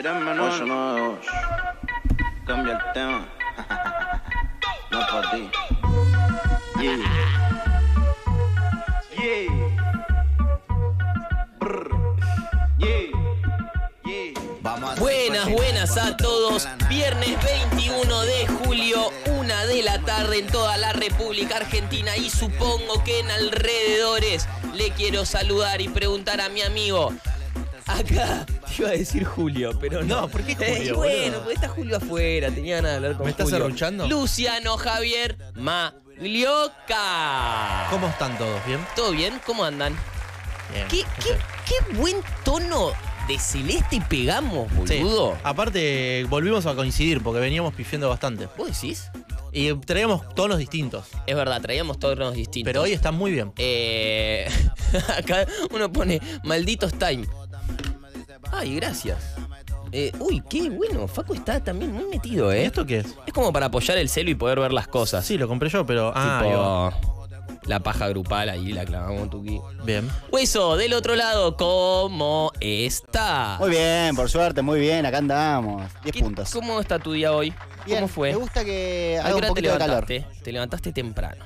Ocho, nueve, ocho. Cambia el tema. no para ti. Yeah. Yeah. Brr. Yeah. Yeah. Buenas, buenas a todos. Viernes 21 de julio, una de la tarde en toda la República Argentina y supongo que en alrededores le quiero saludar y preguntar a mi amigo. Acá iba a decir Julio, pero no. No, ¿por qué Eh, Julio, bueno, boludo? porque está Julio afuera, tenía ganas de hablar con ¿Me estás Julio. arrunchando? Luciano Javier Maglioca. ¿Cómo están todos? ¿Bien? ¿Todo bien? ¿Cómo andan? Bien. ¿Qué, qué, qué buen tono de celeste pegamos, Sí. boludo. Aparte, volvimos a coincidir porque veníamos pifiando bastante. ¿Vos decís? Y traíamos tonos distintos. Es verdad, traíamos tonos distintos. Pero hoy están muy bien. Eh, acá uno pone malditos time. Ay, gracias. Eh, uy, qué bueno. Facu está también muy metido, ¿Y ¿eh? esto qué es? Es como para apoyar el celo y poder ver las cosas. Sí, lo compré yo, pero. Ah, tipo la paja grupal ahí la clavamos, Tuki. Bien. Hueso, del otro lado, ¿cómo está? Muy bien, por suerte, muy bien, acá andamos. 10 ¿Qué- puntos. ¿Cómo está tu día hoy? Bien, ¿Cómo fue? Me gusta que ¿A haga un hora te poquito de calor. levantaste? Te levantaste temprano.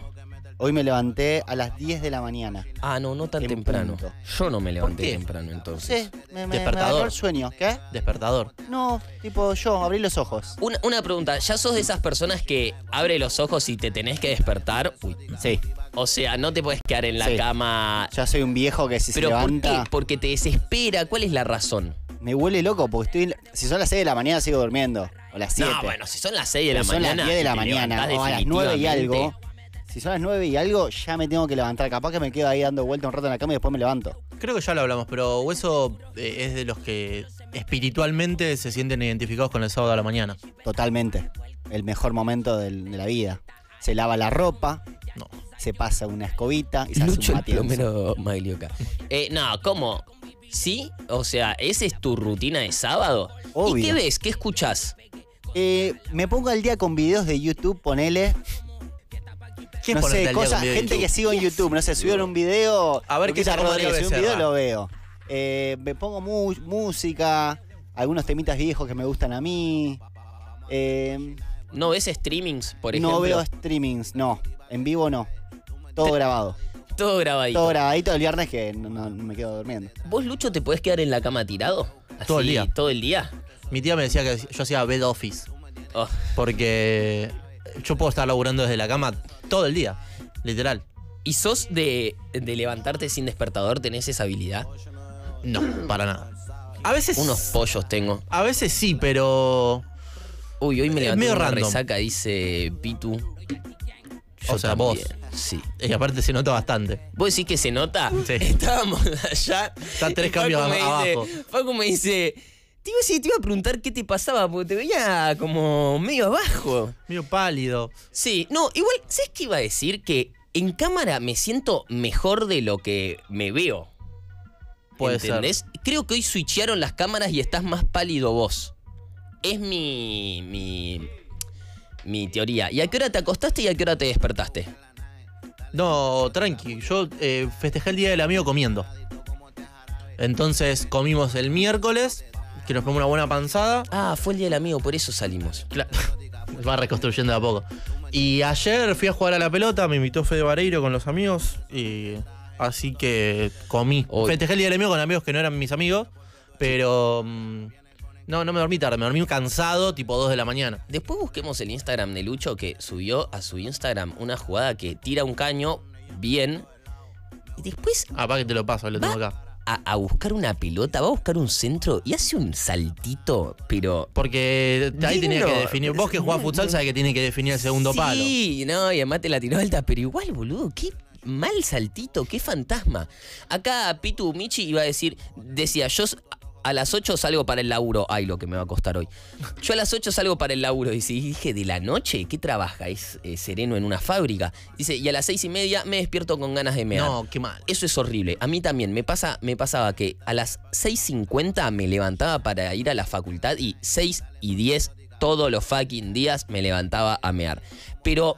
Hoy me levanté a las 10 de la mañana. Ah, no, no tan En temprano. punto. Yo no me levanté temprano No entonces. sé, me, me, me Despertador. el sueño. ¿Qué? Despertador. No, tipo yo, abrí los ojos. Una, una pregunta, ¿ya sos de esas personas que abre los ojos y te tenés que despertar? Uy. Sí, O sea, no te puedes quedar en la Sí. cama. ya soy un viejo que si Pero se ¿por levanta qué? Porque te desespera. ¿Cuál es la razón? me huele loco porque estoy. Si son las 6 de la mañana sigo durmiendo. O las 7. No, bueno, si son las 6 de la Si son mañana. las 10 de la mañana o a las 9 y algo. Si son las 9 y algo, ya me tengo que levantar. Capaz que me quedo ahí dando vuelta un rato en la cama y después me levanto. Creo que ya lo hablamos, pero Hueso eh, es de los que espiritualmente se sienten identificados con el sábado a la mañana. Totalmente. El mejor momento del- de la vida. Se lava la ropa, No. se pasa una escobita y se hace Lucho un el matienzo. plomero Maglioca. Eh, no, ¿cómo? ¿Sí? O sea, ¿esa es tu rutina de sábado? ¿Y Obvio. qué ves? ¿Qué escuchás? Eh, me pongo al día con videos de YouTube, ponele. ¿Quién no sé, de gente YouTube? que sigo en YouTube. No sé, subieron un video. A ver qué Rodríguez un video lo veo. Eh, me pongo mu- música, algunos temitas viejos que me gustan a mí. Eh, ¿No ves streamings, por ejemplo? no veo streamings, no. En vivo no. Todo grabado. Todo grabadito. Todo grabadito el viernes que no, no- no me quedo durmiendo. ¿Vos, Lucho, te podés quedar en la cama tirado? Todo el Así, día. ¿Todo el día? Mi tía me decía que yo hacía bed office. Oh, Porque yo puedo estar laburando desde la cama todo el día. Literal. ¿Y sos de, de levantarte sin despertador? ¿Tenés esa habilidad? No, para nada. A veces. Unos pollos tengo. A veces sí, pero. Uy, hoy me levanté medio una random. resaca, dice Pitu. O sea, vos. Sí. Y aparte se nota bastante. ¿Vos decís que se nota? Sí. Estábamos allá. Está tres cambios abajo. Facu me dice. Te iba, a decir- te iba a preguntar qué te pasaba, porque te veía como medio abajo. Medio pálido. Sí, no, igual, ¿sabes qué iba a decir? Que en cámara me siento mejor de lo que me veo. Puede ¿Entendés? Creo que hoy switchearon las cámaras y estás más pálido vos. Es mi. mi. mi teoría. ¿Y a qué hora te acostaste y a qué hora te despertaste? No, tranqui. Yo eh, festejé el día del amigo comiendo. Entonces comimos el miércoles, que nos comimos una buena panzada. Ah, fue el día del amigo, por eso salimos. Claro. Va reconstruyendo de a poco. Y ayer fui a jugar a la pelota, me invitó Fede Vareiro con los amigos. Y así que comí. Hoy. Festejé el día del amigo con amigos que no eran mis amigos. Pero. mm, no, no me dormí tarde, me dormí cansado, tipo 2 de la mañana. Después busquemos el Instagram de Lucho que subió a su Instagram una jugada que tira un caño bien. Y después Ah, para que te lo paso, lo tengo acá. A, a buscar una pelota, va a buscar un centro y hace un saltito, pero. Porque ahí tenía que definir. Vos que jugás futsal sabés que tiene que definir el segundo palo. Sí, no, y además te la tiró alta, pero igual, boludo, qué mal saltito, qué fantasma. Acá Pitu Michi iba a decir, decía, yo a las 8 salgo para el laburo. Ay, lo que me va a costar hoy. Yo a las 8 salgo para el laburo. Dice, y dije, ¿de la noche? ¿Qué trabaja? ¿Es eh, sereno en una fábrica? Dice, y a las seis y media me despierto con ganas de mear. No, qué mal. Eso es horrible. A mí también me, pasa, me pasaba que a las 6.50 me levantaba para ir a la facultad y 6 y 10 todos los fucking días me levantaba a mear. Pero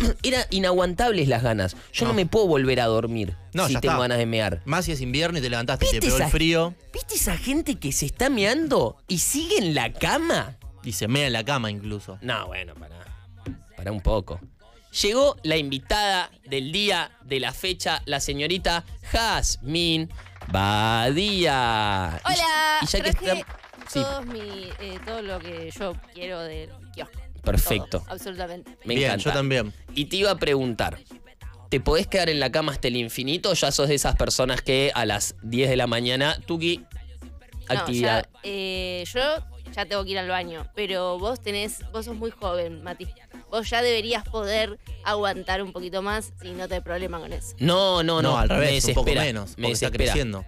era inaguantables las ganas. Yo no, No. me puedo volver a dormir No, si tengo está. ganas de mear. Más si es invierno y te levantaste y te ¿Viste pegó el frío ¿Viste esa gente que se está meando y sigue en la cama? y se mea en la cama incluso. No, bueno, para. Para un poco. Llegó la invitada del día de la fecha, la señorita Jazmín Badía. Y- Hola, Y, ya que está- Sí, mi- eh, todo lo que yo quiero del kiosco. Perfecto. Todo, absolutamente. Me Bien, encanta. yo también. Y te iba a preguntar, ¿te podés quedar en la cama hasta el infinito o ya sos de esas personas que a las 10 de la mañana, Tuki, No, actividad? ya, eh, yo ya tengo que ir al baño, pero vos tenés, vos sos muy joven, Mati. Vos ya deberías poder aguantar un poquito más si no te hay problema con eso. No, no, no, No, al me revés, un poco menos, me está creciendo.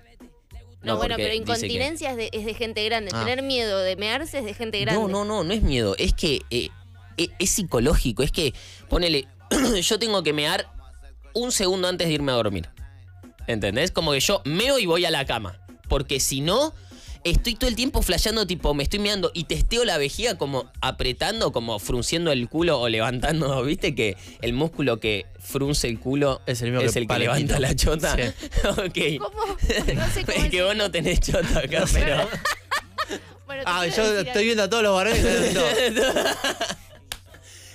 No, No, bueno, pero que- incontinencia es, de, es de gente grande. Ah. Tener miedo de mearse es de gente grande. No, no, no, no es miedo, es que eh, eh, es psicológico, es que, ponele, yo tengo que mear un segundo antes de irme a dormir. ¿Entendés? Como que yo meo y voy a la cama. Porque si no, estoy todo el tiempo flasheando, tipo, me estoy meando y testeo la vejiga como apretando, como frunciendo el culo o levantando. ¿Viste que el músculo que frunce el culo Es el mismo es que el que levanta la chota? Sí. ok. ¿Cómo? No sé cómo es que vos no tenés chota acá, pero. Bueno, Ah, yo estoy viendo a todos los varones.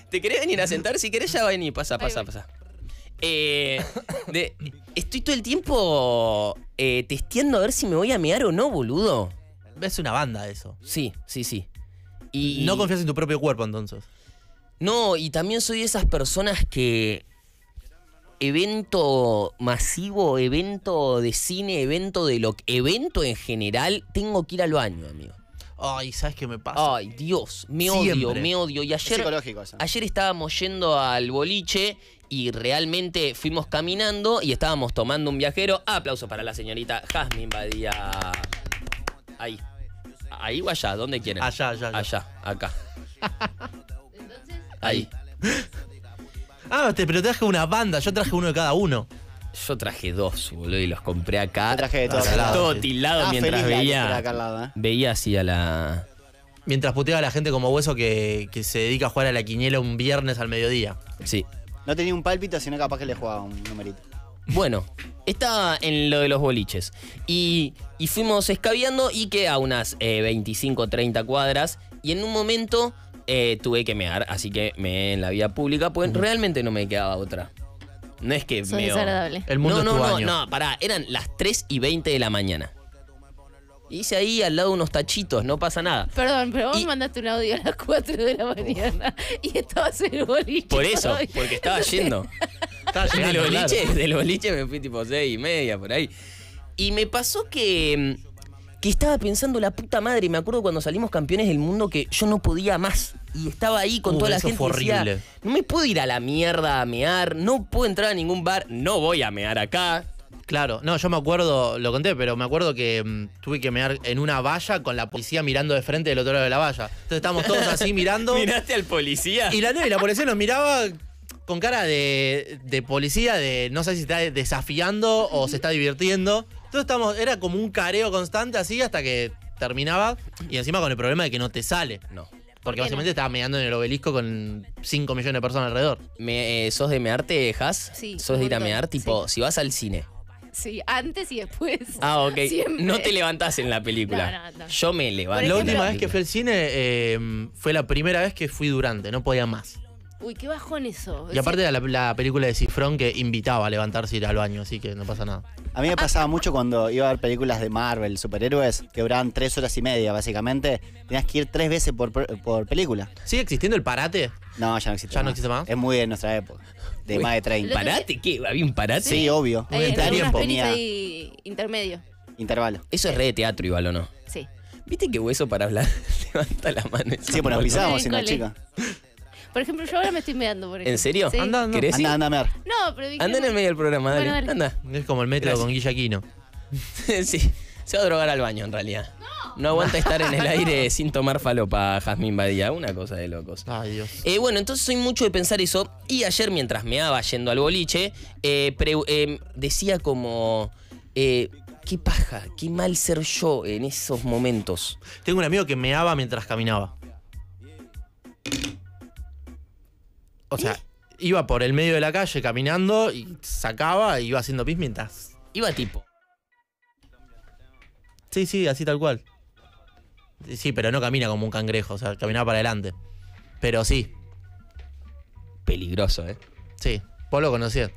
¿Te querés venir a sentar? Si querés ya vení, pasa, pasa, pasa. Eh, de- estoy todo el tiempo eh, testeando a ver si me voy a mear o no, boludo. Es una banda eso. Sí, sí, sí. Y No confías en tu propio cuerpo entonces. No, y también soy de esas personas que evento masivo, evento de cine, evento de lo evento en general, tengo que ir al baño, amigo. Ay, ¿sabes qué me pasa? Ay, Dios, me odio, Siempre. me odio. Y Es ayer psicológico eso. Ayer estábamos yendo al boliche y realmente fuimos caminando y estábamos tomando un viajero. Aplauso para la señorita Jasmine Badía. Ahí. Ahí o allá, ¿dónde quieren? Allá, allá, allá. Allá, acá. Ahí. Ah, te, pero traje una banda, yo traje uno de cada uno. Yo traje dos, boludo, y los compré acá. Yo traje de todos Todo lados. Todo tildado Ah, mientras veía. acá al lado, ¿eh? Veía así a la. Mientras puteaba a la gente como hueso que, que se dedica a jugar a la quiniela un viernes al mediodía. Sí. No tenía un pálpito, sino capaz que le jugaba un numerito. Bueno, estaba en lo de los boliches. Y, y fuimos escabeando y que a unas eh, 25, 30 cuadras. Y en un momento eh, tuve que mear, así que me en la vía pública, pues realmente no me quedaba otra. No es que Sos meo- desagradable. El mundo no, es tu no, no, baño. no, pará, eran las 3 y 20 de la mañana. Hice ahí al lado unos tachitos, no pasa nada. Perdón, pero vos Y- mandaste un audio a las 4 de la mañana y estabas en el boliche. Por eso, todavía. porque estaba yendo. Estaba Del llegando, boliche, claro. del boliche me fui tipo seis y media, por ahí. Y me pasó que, mm, que estaba pensando la puta madre. Me acuerdo cuando salimos campeones del mundo que yo no podía más. Y estaba ahí con Uh, toda la eso gente. fue decía, horrible. no me puedo ir a la mierda a mear. No puedo entrar a ningún bar. No voy a mear acá. Claro, no, yo me acuerdo, lo conté, pero me acuerdo que mm, tuve que mear en una valla con la policía mirando de frente del otro lado de la valla. Entonces estábamos todos así mirando. ¿Miraste al policía? Y la, no, y la policía nos miraba con cara de, de policía, de no sé si está desafiando o se está divirtiendo. Entonces estamos, era como un careo constante así hasta que terminaba y encima con el problema de que no te sale. No. Porque básicamente estaba meando en el obelisco con 5 millones de personas alrededor. Me, eh, ¿Sos de mearte, Has? Sí, ¿Sos de ir a mear? Tipo, sí. si vas al cine. Sí, antes y después. Ah, ok. Siempre. No te levantás en la película. No, no, no. Yo me levanto. La última vez que fui al cine eh, fue la primera vez que fui durante, no podía más. Uy, qué bajón eso. Y aparte era la, la película de Cifrón que invitaba a levantarse y ir al baño, así que no pasa nada. A mí me pasaba mucho cuando iba a ver películas de Marvel, superhéroes, que duraban tres horas y media, básicamente. Tenías que ir tres veces por, por película. ¿Sigue existiendo el parate? No, ya no existe ¿Ya no existe más? Es muy de nuestra época. De Uy. más de 30. ¿Parate? ¿Qué? ¿Había un parate? Sí, obvio. Muy en tiempo. intermedio. intervalo. Eso es re de teatro igual, ¿o no? Sí. ¿Viste qué hueso para hablar? Levanta la mano. Sí, pues nos pisábamos sin la École. chica. Por ejemplo, yo ahora me estoy meando, por ejemplo. ¿En serio? Sí. Anda, anda. ¿Querés? Anda, anda a ver. No, pero dije. Anda en el medio del programa, dale. Bueno, dale. Anda. Es como el método Gracias. con Guillaquino. sí. Se va a drogar al baño, en realidad. No aguanta estar en el aire sin tomar falopa, Jazmín Badía. Una cosa de locos. Ay, Dios. Eh, bueno, entonces soy mucho de pensar eso. Y ayer, mientras me iba yendo al boliche, eh, pre- eh, decía como. eh, qué paja, qué mal ser yo en esos momentos. Tengo un amigo que meaba mientras caminaba. O sea, iba por el medio de la calle caminando y sacaba y iba haciendo pis mientras. Iba tipo. Sí, sí, así tal cual. Sí, pero no camina como un cangrejo, o sea, caminaba para adelante. Pero sí, Peligroso, ¿eh? sí, vos lo conocías.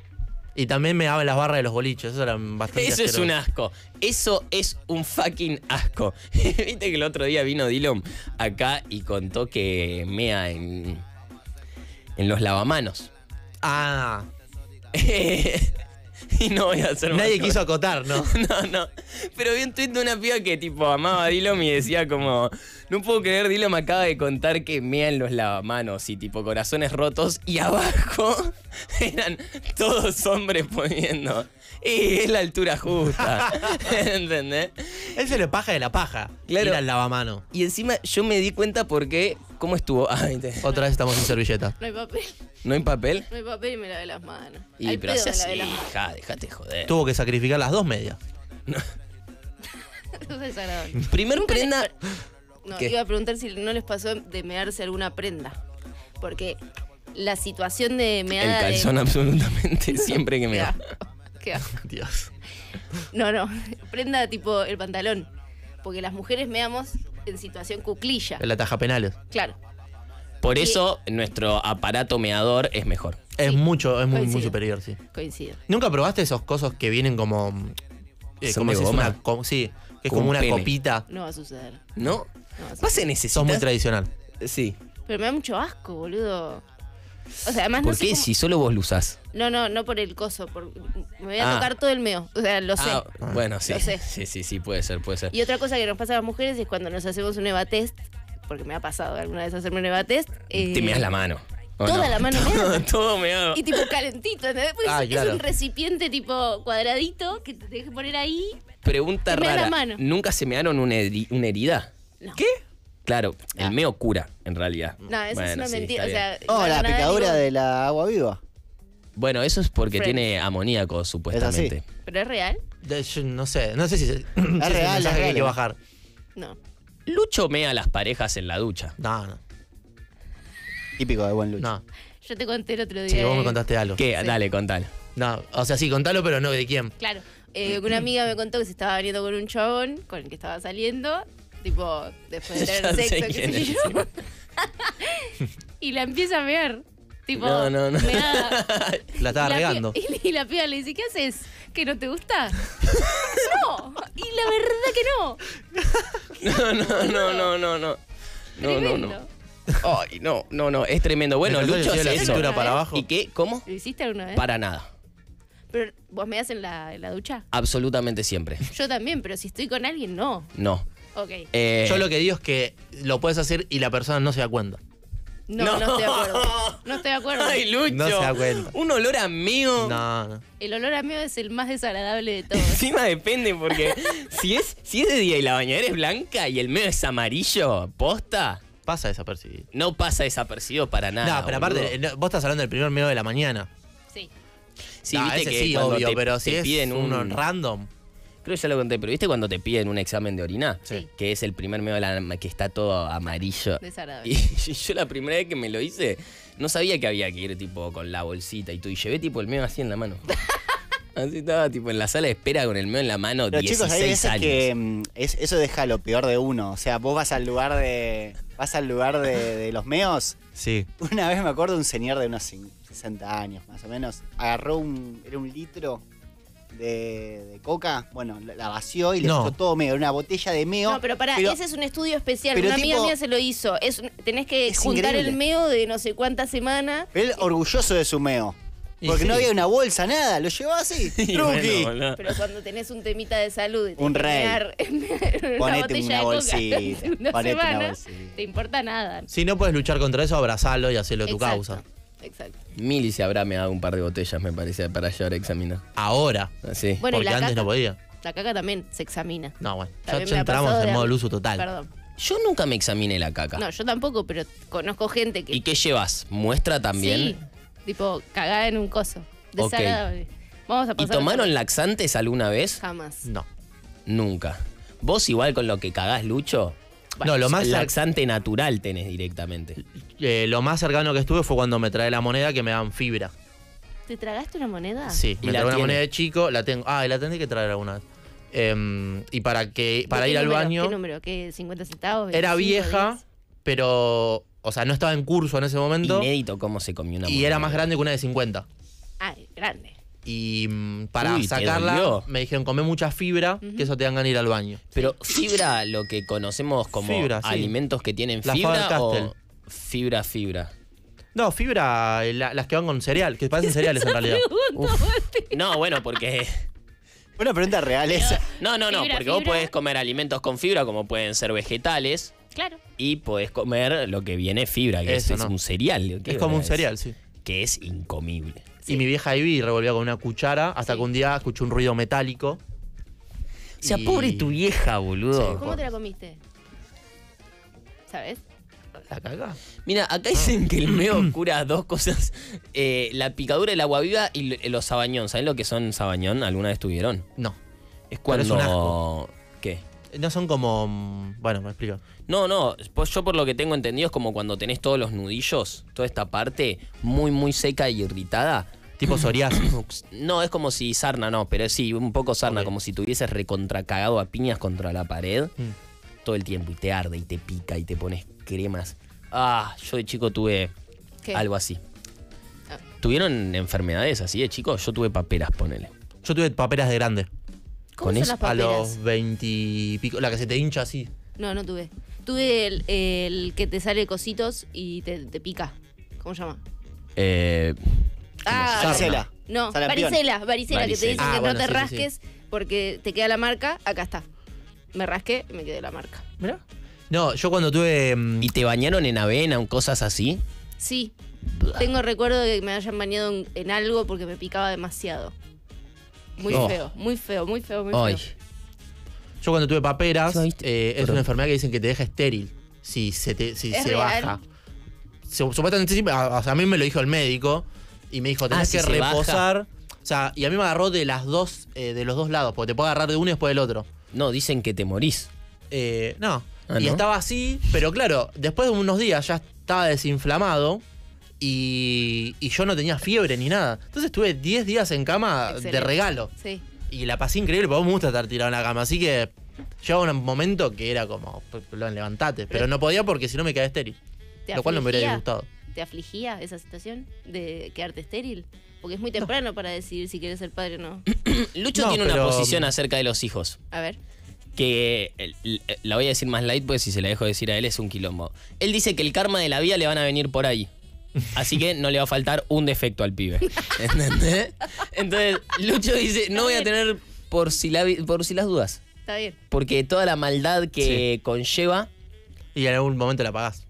Y también me daba en las barras de los boliches, eso era bastante Eso es un asco. Eso es un fucking asco. Viste que el otro día vino Dylan acá y contó que mea en, en los lavamanos. Ah, y no voy a hacer más nadie quiso acotar, ¿no? No, no. Pero vi un tuit de una piba que tipo amaba a Dylan y decía como, no puedo creer, me acaba de contar que mea en los lavamanos y tipo corazones rotos y abajo eran todos hombres poniendo. Y es la altura justa. ¿Entendés? Él se le paja de la paja. Claro. Ir al lavamano. Y encima yo me di cuenta porque, ¿cómo estuvo? Ay, te- Otra vez estamos sin servilleta. No hay papel. ¿No hay papel? No hay papel y me lavé las manos. Y Al pero pedo así me lavé así, las manos. hija, dejate joder. Tuvo que sacrificar las dos medias. Es desagradable. Primer Nunca les- prenda. No, ¿Qué? iba a preguntar si no les pasó de mearse alguna prenda. Porque la situación de El meada de- calzón absolutamente siempre que me Qué da. asco, qué asco. Dios. No, no. Prenda tipo el pantalón. Porque las mujeres meamos en situación cuclilla. En la taja penales. Claro. Por Y- eso nuestro aparato meador es mejor. Es Sí, mucho, es muy, muy superior, sí. Coincido. ¿Nunca probaste esos cosos que vienen como. eh, ¿Son como de si es goma? una co- sí, que es Como como, un una pene. copita. No va a suceder. ¿No? Vas a necesitar. Sos muy tradicional. Sí. Pero me da mucho asco, boludo. O sea, además ¿Por no sé qué? cómo- Si solo vos lo usás. No, no, no por el coso. Por... Me voy a Ah. tocar todo el meo. O sea, lo sé. Ah, bueno, sí. Lo sé. Sí, sí, sí, puede ser, puede ser. Y otra cosa que nos pasa a las mujeres es cuando nos hacemos un EVA test, porque me ha pasado alguna vez hacerme un EVA test. eh, Te meas la mano. ¿o toda no? la mano todo, meada. todo meado. Y tipo calentito, ¿entendés? Pues Ah, es claro. un recipiente tipo cuadradito que te tenés que poner ahí. Pregunta mea la rara. mano. ¿Nunca se mearon una, heri- una herida? No. ¿Qué? Claro, el meo cura, en realidad. No, eso es una sí, mentira. O sea. Oh, la picadura digo, de la agua viva. Bueno, eso es porque Friends. tiene amoníaco, supuestamente. ¿Pero es real? De- yo no sé, no sé si, es real, es mensaje que hay real, que bajar. No. Lucho mea a las parejas en la ducha. No, no, Típico de buen lucho. no. Yo te conté el otro día. Sí, vos me eh, contaste algo. ¿Qué? Sí. Dale, contalo. No, o sea, sí, contalo, pero no de quién. Claro. Eh, una amiga me contó que se estaba veniendo con un chabón con el que estaba saliendo. Tipo, después de Ya tener sé sexo, qué quién sé es. yo. y la empieza a ver. Tipo, No, no, no. meada. La estaba Y la regando. Y, la piba le dice, ¿qué haces? ¿Que no te gusta? no. Y la verdad que no. No, no, no, no, no, no. No, no. Ay, no, no, no, es tremendo. Bueno, Me Lucho la eso. cintura ¿Una para vez? abajo. ¿Y qué? ¿Cómo? ¿Lo hiciste alguna vez? Para nada. Pero vos me das en la, en la ducha. Absolutamente siempre. Yo también, pero si estoy con alguien, no. No. Ok. Eh, Yo lo que digo es que lo puedes hacer y la persona no se da cuenta. No, No. no, estoy de acuerdo. No estoy de acuerdo. Ay, Lucho. No se da cuenta. Un olor a mío. No, no. El olor a mío es el más desagradable de todos. Encima depende porque si es, si es de día y la bañadera es blanca y el medio es amarillo, posta, Pasa desapercibido. no pasa desapercibido para nada. no, pero boludo. aparte, no, vos estás hablando del primer medio de la mañana. Sí. Sí, No, viste ese que sí, obvio, te- pero te si es piden un uno random. Creo que ya lo conté, pero ¿viste cuando te piden un examen de orina? Sí. Que es el primer medio de la que está todo amarillo. Desagradable. Y yo la primera vez que me lo hice, no sabía que había que ir tipo con la bolsita y todo. Y llevé tipo el medio así en la mano. así estaba tipo en la sala de espera con el medio en la mano Pero 16 chicos, hay veces años. que mm, es- eso deja lo peor de uno. O sea, vos vas al lugar de. Vas al lugar de, de los meos. Sí. Una vez me acuerdo un señor de unos cin- 60 años, más o menos. Agarró un. Era un litro de, de coca. Bueno, la, la vació y le No. puso todo meo. Era una botella de meo. No, pero pará, ese es un estudio especial. pero Una amiga tipo- mía se lo hizo. Es, un- tenés que Es juntar increíble. el meo de no sé cuántas semanas. Él orgulloso de su meo. Y Porque no había una bolsa, nada. Lo llevó así. Y Truqui. boludo. Pero cuando tenés un temita de salud y Un que rey. mear en una Ponete botella una de coca bolsita, durante una ponete una semana, bolsita. te importa nada. Si no puedes luchar contra eso, abrazalo y hacelo tu Exacto, causa. Exacto. Mili se habrá me dado un par de botellas, me parece, para llevar a examinar. Ahora. Bueno, y porque la antes caca, no podía. La caca también se examina. No, bueno. Ya, También ya me ha entramos pasado en de modo luso total. Perdón. Yo nunca me examiné la caca. No, yo tampoco, pero conozco gente que. ¿Y qué llevas? ¿Muestra también? Sí, tipo, cagada en un coso. Ok. Desagradable. Vamos a ¿Y pasar. tomaron laxantes alguna vez? Jamás. No. Nunca. ¿Vos igual con lo que cagás, Lucho? No, lo más, laxante natural tenés directamente. eh, lo más cercano que estuve fue cuando me trae la moneda que me dan fibra. ¿Te tragaste una moneda? Sí, ¿Y me la trae una moneda de chico, la tengo. Ah, y la tendré que traer alguna vez. Em, y para que ¿De para ir al número? baño ¿Qué número? ¿Qué? ¿50 centavos? era 25, vieja, 10? pero o sea, no estaba en curso en ese momento Inédito cómo se comió una y moneda. era más grande que una de 50. Ah, grande. Y mm, para Uy, ¿te sacarla me dijeron come mucha fibra, que eso te dan ganas de ir al baño. Pero fibra, lo que conocemos como Fibra, sí. alimentos que tienen La fibra o fibra, fibra. No, fibra, eh, la- las que van con cereal, que parecen cereales en realidad. No, bueno, porque Una pregunta real esa. no, no, no, Fibra, porque vos podés comer alimentos con fibra como pueden ser vegetales Claro. y podés comer lo que viene fibra, que Eso, es, un cereal. ¿qué Es como un cereal, sí. Que es incomible. Y mi vieja Ivy revolvía con una cuchara hasta Sí. que un día escuché un ruido metálico. O sea, Y- pobre tu vieja, boludo. ¿Cómo te la comiste? ¿Sabes? ¿La caga? Mira, acá dicen que el meo cura dos cosas. eh, la picadura del agua viva y los sabañón. ¿Saben lo que son sabañón? ¿Alguna vez tuvieron? No. Es Pero es cuando... un asco. ¿Qué? No son como. mm, Bueno, me explico. No, no, pues yo por lo que tengo entendido es como cuando tenés todos los nudillos, toda esta parte muy, muy seca y irritada. Tipo psoriasis. No, es como si sarna, no, pero sí, un poco sarna, como si tuvieses recontracagado a piñas contra la pared Mm. todo el tiempo y te arde y te pica y te pones cremas. Ah, yo de chico tuve ¿Qué? algo así. Ah. ¿Tuvieron enfermedades así de chico? Yo tuve paperas, ponele. Yo tuve paperas de grande. ¿Cómo Con son eso- las A los 20 y pico. La que se te hincha así. No, no tuve. Tuve el, el que te sale cositos y te, te pica. ¿Cómo se llama? Eh, Ah, Varicela. No, varicela, varicela, que te dicen Ah, que bueno, no te sí, sí, rasques porque te queda la marca. Acá está. Me rasqué y me quedé la marca. Mira. No, yo cuando tuve. mm, ¿Y te bañaron en avena o cosas así? Sí. Tengo recuerdo de que me hayan bañado en, en algo porque me picaba demasiado. Muy Oh. feo, muy feo, muy feo, muy Ay, feo. Yo cuando tuve paperas, eh, es Perdón. una enfermedad que dicen que te deja estéril si se, te, si ¿Es se real? baja. Su- Supuestamente sí, a, o sea, a mí me lo dijo el médico y me dijo, tenés Ah, si que se baja. reposar. O sea, y a mí me agarró de las dos, eh, de los dos lados, porque te puede agarrar de uno y después del otro. no, dicen que te morís. Eh, no. Ah, y ¿no? estaba así, pero claro, después de unos días ya estaba desinflamado y, y yo no tenía fiebre ni nada. Entonces estuve 10 días en cama de regalo. Sí. Y la pasé increíble, porque me gusta estar tirado en la cama. Así que llegaba un momento que era como, "Lo- levantate. Pero no podía porque si no me quedaba estéril. ¿Te Lo cual no me hubiera afligía? gustado. ¿Te afligía esa situación de quedarte estéril? Porque es muy temprano para decidir si quieres ser padre o no. Lucho No, tiene pero- una posición acerca de los hijos. A ver. Que la voy a decir más light, porque si se la dejo decir a él es un quilombo. Él dice que el karma de la vida le van a venir por ahí. Así que no le va a faltar un defecto al pibe. ¿Entendés? Entonces, Lucho dice, no voy a tener por si, la, vi- por si las dudas. Está bien. Porque toda la maldad que conlleva, Y en algún momento la pagás.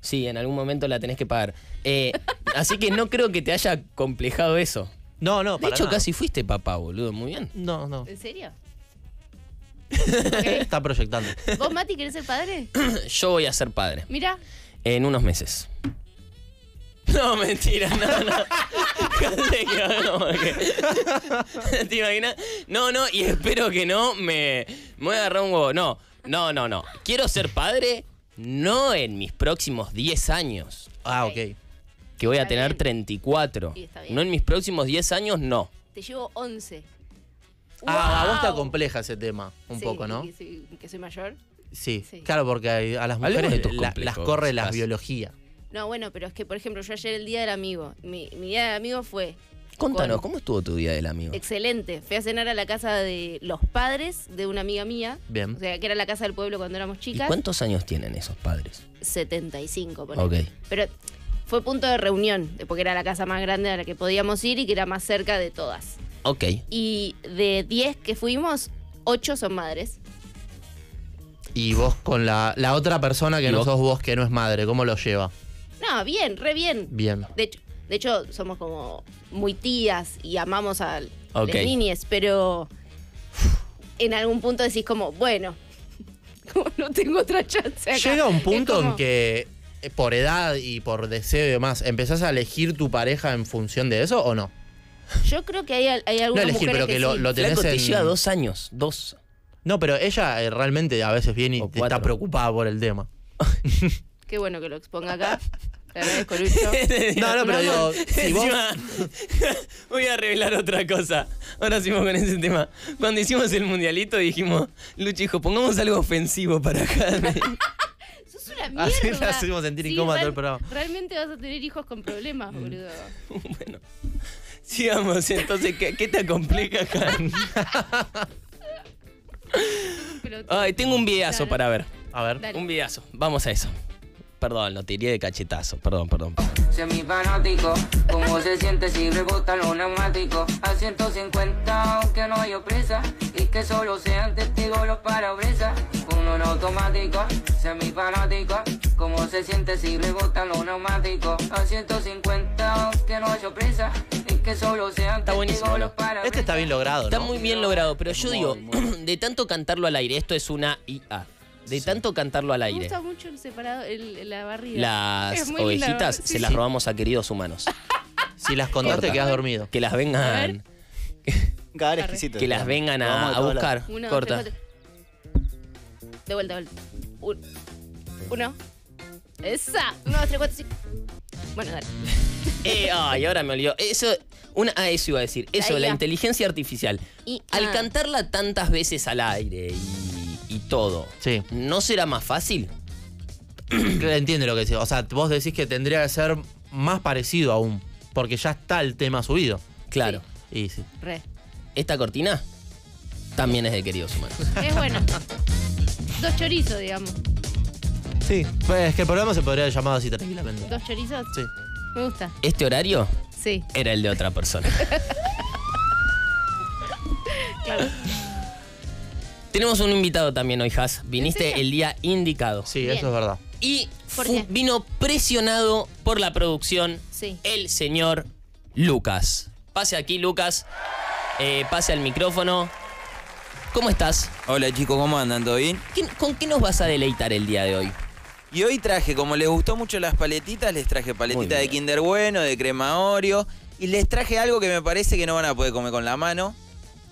sí, en algún momento la tenés que pagar. Eh, así que no creo que te haya complejado eso. No, no, De para hecho, nada. casi fuiste papá, boludo. Muy bien. No, no. ¿En serio? Está proyectando. ¿Vos, Mati, querés ser padre? Yo voy a ser padre. Mira, En unos meses. No, mentira, no, no. Que no, ¿Te imaginas? No, no, y espero que no me, me voy a agarrar un huevo. No, no, no, no. Quiero ser padre no en mis próximos 10 años, Ah, ok. que voy a Está tener bien. 34. Y está bien. No en mis próximos 10 años, no. te llevo 11. Ah, a vos te ¡Wow! compleja ese tema, un Sí, poco, ¿no? Que soy, que soy mayor. Sí, Sí. claro, porque a las mujeres la- las corre la biología. No, bueno, pero es que, por ejemplo, yo ayer el día del amigo. Mi, mi día del amigo fue. Contanos, con- ¿cómo estuvo tu día del amigo? Excelente. Fui a cenar a la casa de los padres de una amiga mía. Bien. O sea, que era la casa del pueblo cuando éramos ¿Y chicas. cuántos años tienen esos padres? 75, ponele. Ok. Pero fue punto de reunión, porque era la casa más grande a la que podíamos ir y que era más cerca de todas. Ok. Y de 10 que fuimos, 8 son madres. Y vos con la, la otra persona que ¿Y no vos? sos vos, que no es madre, ¿cómo lo lleva? No, bien, re bien. Bien. De hecho, de hecho somos como muy tías y amamos a Ok. las niñas, pero en algún punto decís como, bueno, como no tengo otra chance acá. Llega un punto como- en que eh, por edad y por deseo y demás, ¿empezás a elegir tu pareja en función de eso o no? Yo creo que hay, hay No algunas elegir, mujeres pero que, lo, sí. lo tenés Flaco, te en... lleva dos años. Dos. No, pero ella eh, realmente a veces viene y está preocupada por el tema. Qué bueno que lo exponga acá. Te agradezco, Lucho. No, no, pero digo, si vos- Encima, voy a revelar otra cosa. Ahora seguimos con ese tema. Cuando hicimos el mundialito dijimos, Luchi dijo, pongamos algo ofensivo para acá. Sos una mierda. Así la hacemos sentir incómoda todo el programa. Realmente vas a tener hijos con problemas, Mm. boludo. bueno, sigamos entonces. ¿Qué, qué te acompleja acá? Pero- Ay, tengo un videazo para ver. A ver. Dale. Un videazo. Vamos a eso. Perdón, lo tiré de cachetazo. Perdón, perdón. Semi fanático, ¿cómo se siente si rebotan los neumáticos? A 150 aunque no haya presa Y que solo sean testigos los parabrisas Uno en automático, semi fanático ¿Cómo se siente si rebotan los neumáticos? A 150 aunque no haya presa Y que solo sean Está buenísimo, Este está bien logrado, Está ¿no? muy bien logrado, pero yo digo, de tanto cantarlo al aire, esto es una IA. De tanto cantarlo al Me aire. gusta mucho el separado, el, la barriga. Las Es muy linda, ovejitas sí, se las sí. robamos a queridos humanos. Si las contaste Corta. quedas dormido. Que las vengan, exquisito. que las vengan a, buscar. Uno, Corta. tres. De vuelta, de vuelta. Un- Uno. Esa. Uno, dos, tres, cuatro, cinco. Bueno, dale. Eh, ay, ahora me olvidó. Eso, una, ah, eso iba a decir. Eso, La la IA. inteligencia artificial. Y, Al ah, cantarla tantas veces al aire y, y todo, Sí. ¿no será más fácil? Entiende lo que decís. O sea, vos decís que tendría que ser más parecido aún. Porque ya está el tema subido. Claro. Y sí. Re. Esta cortina también es de queridos humanos. Es bueno. Dos chorizos, digamos. Sí. Pues es que el programa se podría haber llamado así tranquilamente. Dos chorizos. Sí. Me gusta. Este horario Sí, era el de otra persona. claro. Tenemos un invitado también hoy, Has. Viniste el día indicado. Sí, Bien. eso es verdad. Y ¿Por fu- qué? vino presionado por la producción Sí. el señor Lucas. Pase aquí, Lucas. Eh, pase al micrófono. ¿Cómo estás? Hola chicos, ¿cómo andan? ¿Todo bien? ¿Qué- ¿Con qué nos vas a deleitar el día de hoy? Y hoy traje, como les gustó mucho las paletitas, les traje Muy paletita de bien. Kinder Bueno, de crema Oreo. Y les traje algo que me parece que no van a poder comer con la mano.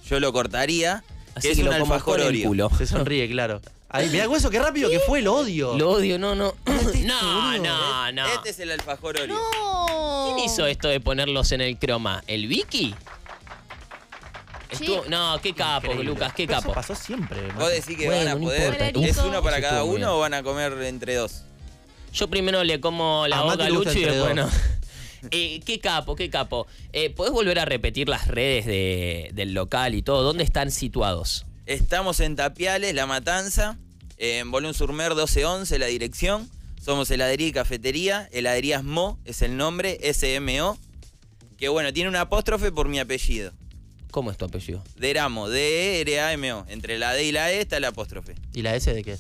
Yo lo cortaría. Así que es que un lo como alfajor el culo. Se sonríe, claro. Ay, mirá con eso, qué rápido que fue, lo odio. Lo odio, no, no. No, no, no. Este es el alfajor Oreo. No. ¿Quién hizo esto de ponerlos en el croma? ¿El Vicky? Estuvo- No, qué capo, Increíble. Lucas, qué Pero capo. Eso pasó siempre. ¿Vos decís que Bueno, van a no poder? importa. ¿Es uno para cada uno bien. o van a comer entre dos? Yo primero le como la A boca a Lucho y después no. Eh, qué capo, qué capo. Eh, ¿Podés volver a repetir las redes de- del local y todo? ¿Dónde están situados? Estamos en Tapiales, La Matanza, en Bolón Surmer 1211, la dirección. Somos heladería y cafetería. Heladerías Mo es el nombre, SMO. Que bueno, tiene un apóstrofe por mi apellido. ¿Cómo es tu apellido? Deramo, D-E-R-A-M-O. Entre la D y la E está el apóstrofe. ¿Y la S de qué?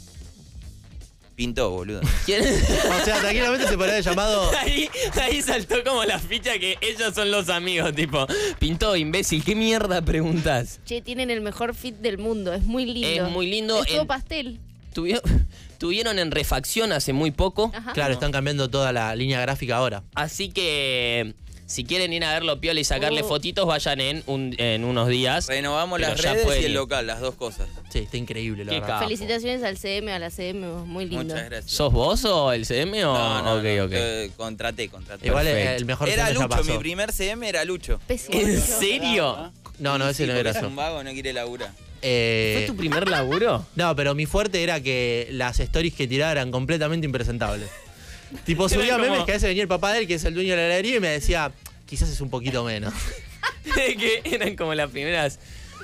Pintó, boludo. ¿Quién? O sea, tranquilamente se podría haber llamado. Ahí, ahí saltó como la ficha que ellos son los amigos, tipo, pintó, imbécil, ¿qué mierda preguntas? Che, tienen el mejor fit del mundo. Es muy lindo. Es muy lindo. Es todo en- pastel. Tuvieron, tuvieron en refacción hace muy poco, Ajá. Claro, están cambiando toda la línea gráfica ahora. así que si quieren ir a verlo piola y sacarle Oh. fotitos, vayan en, un- en unos días. Renovamos las ya redes pueden y el ir. local, las dos cosas. Sí, está increíble, la Qué verdad. capo. Felicitaciones al CM, a la CM. Muy lindo. Muchas gracias. ¿Sos vos o el CM o...? No, no, ok, no, ok. eh, contraté, contraté. Igual Perfecto. el mejor Era CM ya Lucho, pasó. mi primer CM era Lucho. Pésimo. ¿En serio? No, no, ese Sí, no era es yo. un vago, no quiere laburar. Eh, ¿Fue tu primer laburo? No, pero mi fuerte era que las stories que tiraba eran completamente impresentables. tipo, subía como- memes que a veces venía el papá de él, que es el dueño de la heladería, y me decía, quizás es un poquito menos. que eran como las primeras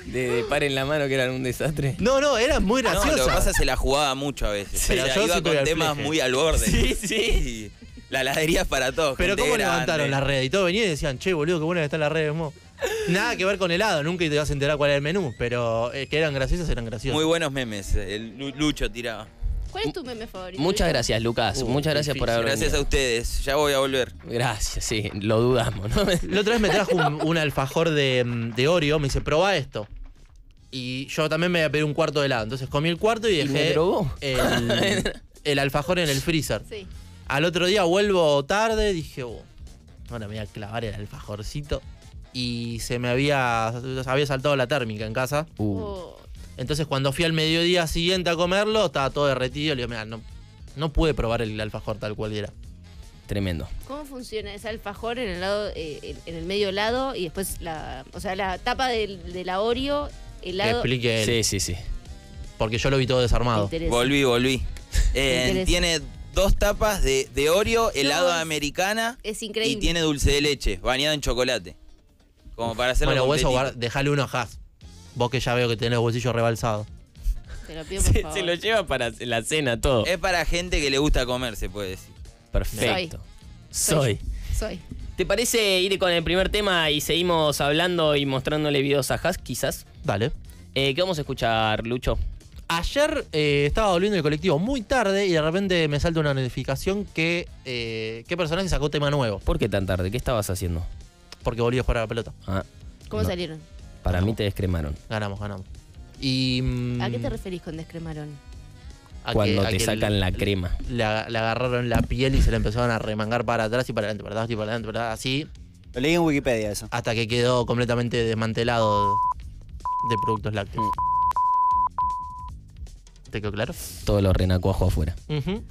de, de par en la mano que eran un desastre. No, no, eran muy No, graciosas. lo que pasa es que se la jugaba mucho a veces. Pero O sea, yo iba sí con temas fleje. muy al borde. Sí, sí. La heladería es para todos. Pero gente ¿cómo grande. levantaron la red? Y todo venía y decían, che, boludo, qué buena que está la red, Mo. Nada que ver con helado, nunca te vas a enterar cuál era el menú, pero eh, que eran graciosas, eran graciosas. Muy buenos memes. El Lu- Lucho tiraba. ¿Cuál es tu meme favorito? Muchas gracias, Lucas. Uh, Muchas gracias por haber Gracias a ustedes. Ya voy a volver. Gracias, sí, lo dudamos, ¿no? La otra vez me trajo un, un alfajor de, de Oreo, me dice, probá esto. Y yo también me voy a pedir un cuarto de helado. Entonces comí el cuarto y ¿Y me dejé drogó? el, el alfajor en el freezer. Sí. Al otro día vuelvo tarde, dije, oh, ahora me voy a clavar el alfajorcito. Y se me había, había saltado la térmica en casa. Uh, Oh, Entonces cuando fui al mediodía siguiente a comerlo, estaba todo derretido. Le digo, mira, no, no pude probar el alfajor tal cual era. Tremendo. ¿Cómo funciona? ¿Es alfajor en el lado, eh, en el medio lado y después la. O sea, la tapa del, de la Oreo, Que helado. explique él. Sí, sí, sí. Porque yo lo vi todo desarmado. Volví, volví. Eh, tiene dos tapas de, de Oreo, helado es- americana Es y increíble. tiene dulce de leche, bañado en chocolate. Como para hacerlo Bueno, vos dejale uno a Haas. Vos que ya veo que tenés el bolsillo rebalsado. Te lo pido por Se, favor. se lo lleva para la cena todo. Es para gente que le gusta comer, se puede decir. Perfecto. Soy. Soy. Soy. ¿Te parece ir con el primer tema y seguimos hablando y mostrándole videos a Has, quizás? Dale. Eh, ¿Qué vamos a escuchar, Lucho? Ayer eh, estaba volviendo el colectivo muy tarde y de repente me salta una notificación que eh, qué personaje sacó tema nuevo. ¿Por qué tan tarde? ¿Qué estabas haciendo? Porque volví a jugar a la pelota. Ah, ¿Cómo No. salieron? Para mí te descremaron. Ganamos, ganamos. Y. mm, ¿A qué te referís con descremaron? a Cuando que- a te que sacan le- la crema. Le, aga- le agarraron la piel y se le empezaron a remangar para atrás y para adelante, para atrás y para adelante, para atrás, así, Lo leí en Wikipedia eso. hasta que quedó completamente desmantelado de productos lácteos. Mm. ¿Te quedó claro? Todo lo renacuajo afuera. Ujú.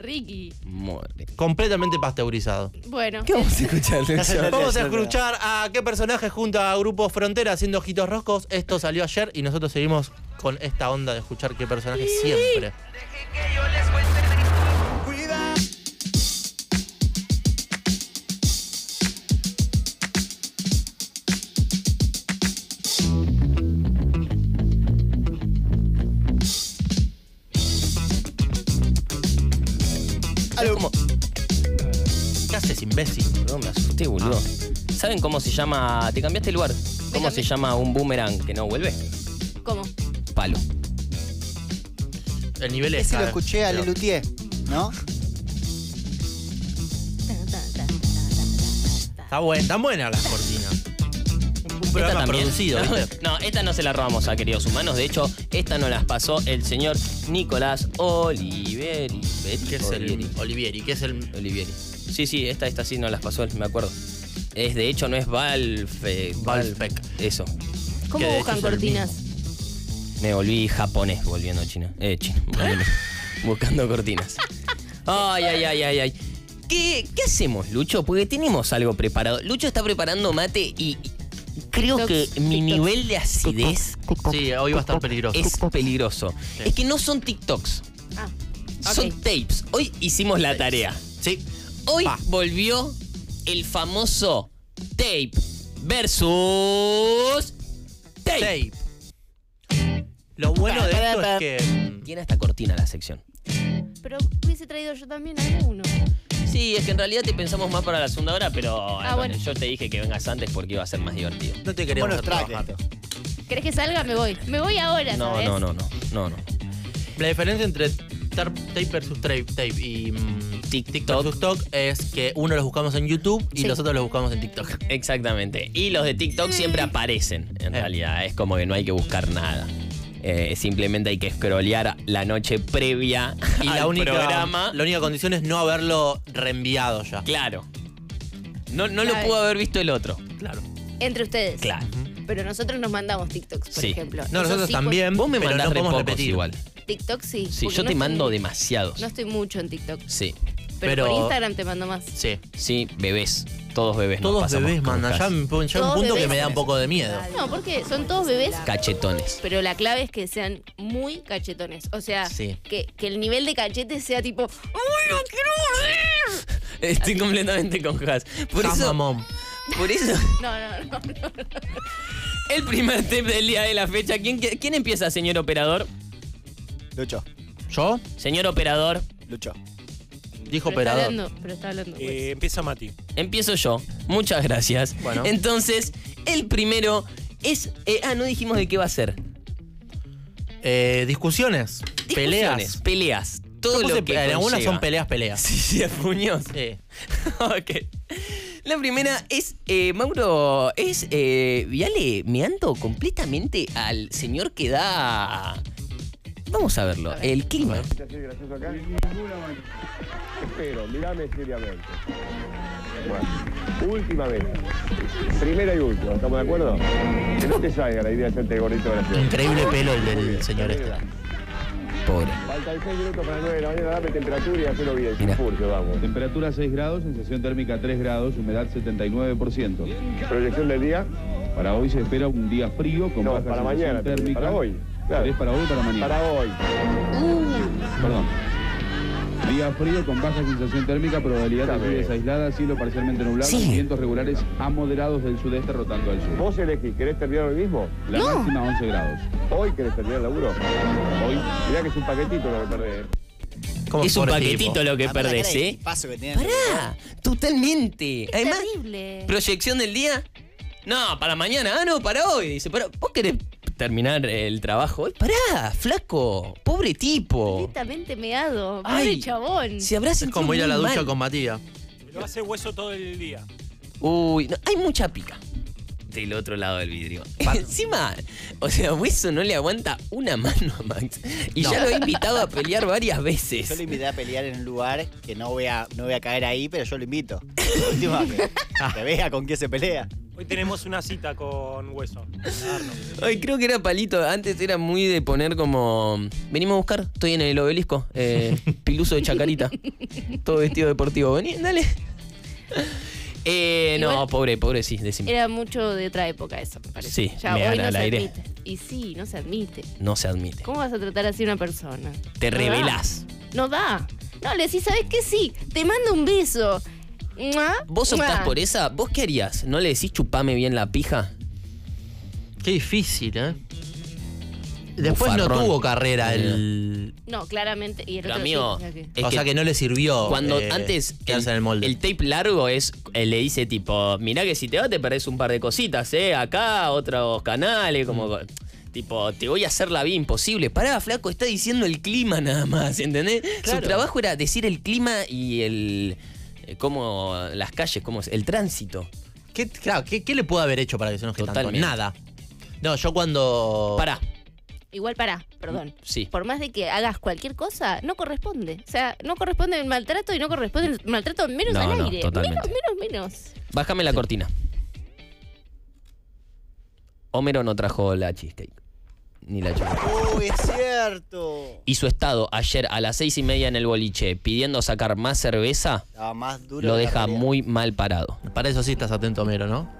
Ricky. Muere. Completamente pasteurizado. Bueno. ¿Qué vamos a escuchar? Vamos a escuchar a qué personaje junto a Grupo Frontera haciendo ojitos roscos. Esto salió ayer y nosotros seguimos con esta onda de escuchar qué personaje siempre. Es imbécil? Perdón, me asusté, boludo. ¿Saben cómo se llama? ¿Te cambiaste el lugar? ¿Cómo se llama un boomerang que no vuelve? ¿Cómo? Palo. El nivel es. Ese lo ah, escuché a Lelutier, ¿no? Está buena, están buenas las cortinas. Un, programa también. producido, no, ¿viste? no, esta no se la robamos a queridos humanos. De hecho, esta nos las pasó el señor Nicolás Oliveri. ¿Qué es Olivieri. el Olivieri? ¿Qué es el. Olivieri. Sí, sí, esta, esta sí nos las pasó él, me acuerdo. Es, de hecho, no es Valfe. Valfec. Eso. ¿Cómo Que de buscan hecho es el cortinas? Me volví japonés volviendo a China. Eh, China. volviendo. buscando cortinas. Ay, ay, ay, ay, ay. ¿Qué, ¿Qué hacemos, Lucho? Porque tenemos algo preparado. Lucho está preparando mate y y creo TikToks, que mi TikToks. nivel de acidez Sí, hoy va a estar peligroso. es peligroso. Sí. Es que no son TikToks, Ah. son tapes. Hoy hicimos la tarea. Sí. Hoy Pa. volvió el famoso tape versus tape. Tape. Lo bueno de Para, esto es que. mm, Tiene hasta cortina la sección. Pero hubiese traído yo también alguno. Sí, es que en realidad te pensamos más para la segunda hora, pero Ah, bueno. yo te dije que vengas antes porque iba a ser más divertido. No te queremos tracks trabajar. ¿Querés que salga? Me voy. Me voy ahora, No, ¿sabes? no, no, no, no, no. La diferencia entre tape versus tape, tape y mm, TikTok. TikTok versus TikTok es que uno los buscamos en YouTube y Sí. los otros los buscamos en TikTok. Exactamente. Y los de TikTok siempre aparecen, en Eh. realidad. Es como que no hay que buscar nada. Eh, simplemente hay que scrollear la noche previa Y al la única, programa. la única condición es no haberlo reenviado ya. Claro. No, no lo pudo haber visto el otro. Claro. Entre ustedes. Claro. Pero nosotros nos mandamos TikToks, por Sí. ejemplo. No, Eso nosotros sí, también, Vos me mandás no podemos repetir. igual. TikTok sí. Sí, yo no te estoy mando demasiados. No estoy mucho en TikTok. Sí, Pero, Pero- por Instagram te mando más. Sí. sí, bebés. Todos bebés. nos Todos pasamos bebés con mandan. Cas. Ya, me- ya un Todos punto que bebés. me da un poco de miedo. No, porque son todos bebés. Cachetones. Pero la clave es que sean muy cachetones. O sea, Sí. que, que el nivel de cachete sea tipo. ¡Uy, no quiero morder! Estoy completamente con Has. Por eso, mamón. por eso, No, no, no. no. el primer tip del día de la fecha. ¿Quién, quién empieza, señor operador? Lucho, ¿Yo? Señor operador, Lucho. Dijo Pero está operador. hablando, pero está hablando. pues. Eh, empieza Mati. empiezo yo. Muchas gracias. Bueno. Entonces, el primero es. eh, ah, no dijimos de qué va a ser. Eh, discusiones. Discusiones, Peleas. Peleas. Todo Yo lo que. pe- algunas conlleva. son peleas, peleas. Sí, sí, a puños. Sí. ok. La primera es, eh, Mauro, es eh, Viale meando completamente al señor que da Vamos a verlo. El clima. Espero, mirame seriamente. Bueno, última vez. Primera y última, ¿estamos de acuerdo? Que no te salga la idea de hacerte gordito gracioso. Increíble pelo el del señor este. Pobre. Faltan 6 minutos para las 9 de la mañana, dame temperatura y hacelo bien, sin furcio, vamos. Temperatura 6 grados, sensación térmica 3 grados, humedad 79%. Proyección del día, Para hoy se espera un día frío con no, baja para sensación mañana, térmica. para hoy. Claro. ¿Querés para hoy o para mañana? Para hoy. Perdón. Día frío con baja sensación térmica, probabilidad de lluvias aisladas, cielo parcialmente nublado, Sí. vientos regulares a moderados del sudeste rotando al sur. Vos elegís, ¿querés terminar hoy mismo? La máxima 11 grados. Hoy querés terminar el laburo. Hoy. Mirá que es un paquetito lo que perdés. ¿Cómo Es un paquetito tipo? lo que Aparte perdés, cara de ¿eh? tipazo que. Pará, totalmente. Además, Terrible. proyección del día. No, para mañana. Ah, no, para hoy. Dice, pero ¿vos querés terminar el trabajo hoy? Pará, flaco. Pobre tipo. Completamente meado. Pobre Ay, chabón. Se habrá Es como ir a la ducha mal. con Matías. Lo hace hueso todo el día. Uy, no, hay mucha pica del otro lado del vidrio. Encima, o sea, Hueso no le aguanta una mano a Max. Y No. ya lo he invitado a pelear varias Yo veces. lo invité a pelear en un lugar que no voy a, no voy a caer ahí, pero yo lo invito. La última que, que vea con quién se pelea. Hoy tenemos una cita con hueso. Ay, creo que era palito. Antes era muy de poner como. Venimos a buscar, estoy en el obelisco. eh, piluso de chacarita. Todo vestido deportivo. Vení, dale. Eh, no, Igual- pobre, pobre, sí, decime. Era mucho de otra época eso, me parece. Sí, ya mear hoy no al se aire. admite. Y sí, no se admite. No se admite. ¿Cómo vas a tratar así a una persona? Te No da. revelás. No da. No, le decís, ¿sabes qué? Sí, te mando un beso. ¿Vos optás por esa? ¿Vos qué harías? ¿No le decís chupame bien la pija? Qué difícil, ¿eh? Después no tuvo carrera el. No, claramente. Y el Pero otro amigo, sí, o sea que- es o sea que no le sirvió. Cuando eh, antes quedarse en el molde. el tape largo es eh, le dice tipo, mirá que si te va te perdés un par de cositas, eh, acá otros canales, como Mm. tipo, te voy a hacer la vida imposible. Pará, flaco, está diciendo el clima nada más, ¿entendés? Su Claro. trabajo era decir el clima y el eh, cómo las calles, cómo es, el tránsito. ¿Qué, claro, ¿qué, qué le pudo haber hecho para que se enoje tanto? Totalmente. Nada. No, yo cuando. Pará, Igual pará, perdón. sí. Por más de que hagas cualquier cosa, no corresponde. O sea, no corresponde el maltrato y no corresponde el maltrato menos No, al no, aire. totalmente. Menos, menos, menos. Bájame la cortina. Homero no trajo la cheesecake. Ni la. Uy, es cierto. Y su estado ayer a las seis y media en el boliche pidiendo sacar más cerveza Estaba más duro. lo deja muy mal parado. Para eso sí estás atento, Mero, ¿no?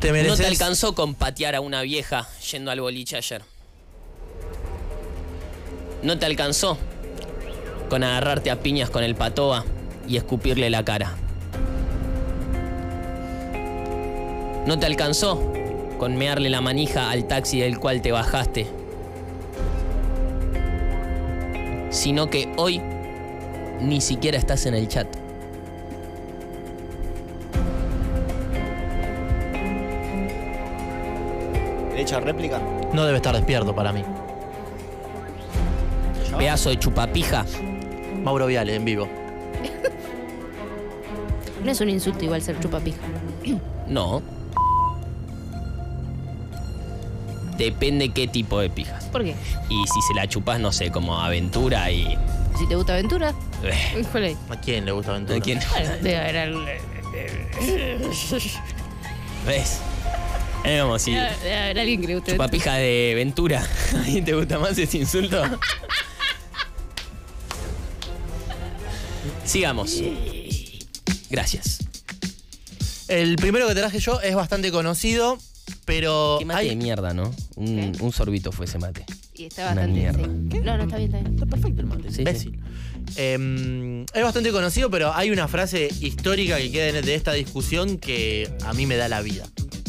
te No mereces. te alcanzó con patear a una vieja yendo al boliche ayer. No te alcanzó con agarrarte a piñas con el patoa y escupirle la cara. No te alcanzó con mearle la manija al taxi del cual te bajaste. Sino que hoy ni siquiera estás en el chat. ¿Derecho a réplica? No debe estar despierto para mí. Pedazo de chupapija. Mauro Viale, en vivo. No es un insulto igual ser chupapija. No. Depende qué tipo de pijas. ¿Por qué? Y si se la chupas, no sé, como aventura y. Si te gusta aventura, híjole. ¿A quién le gusta Aventura? ¿A quién? Bueno, debe haber algo- ¿Ves? Es como si. debe haber alguien que le guste Chupapija de Ventura. ¿A ti te gusta más ese insulto? Sigamos. Gracias. El primero que traje yo es bastante conocido, pero. Qué mate hay- de mierda, ¿no? Un, un sorbito fue ese mate. Y está Una bastante. mierda. sí. No, no, está bien, está bien. Está perfecto el mate, Sí, imbécil. Eh, es bastante conocido, pero hay una frase histórica que queda de esta discusión que a mí me da la vida.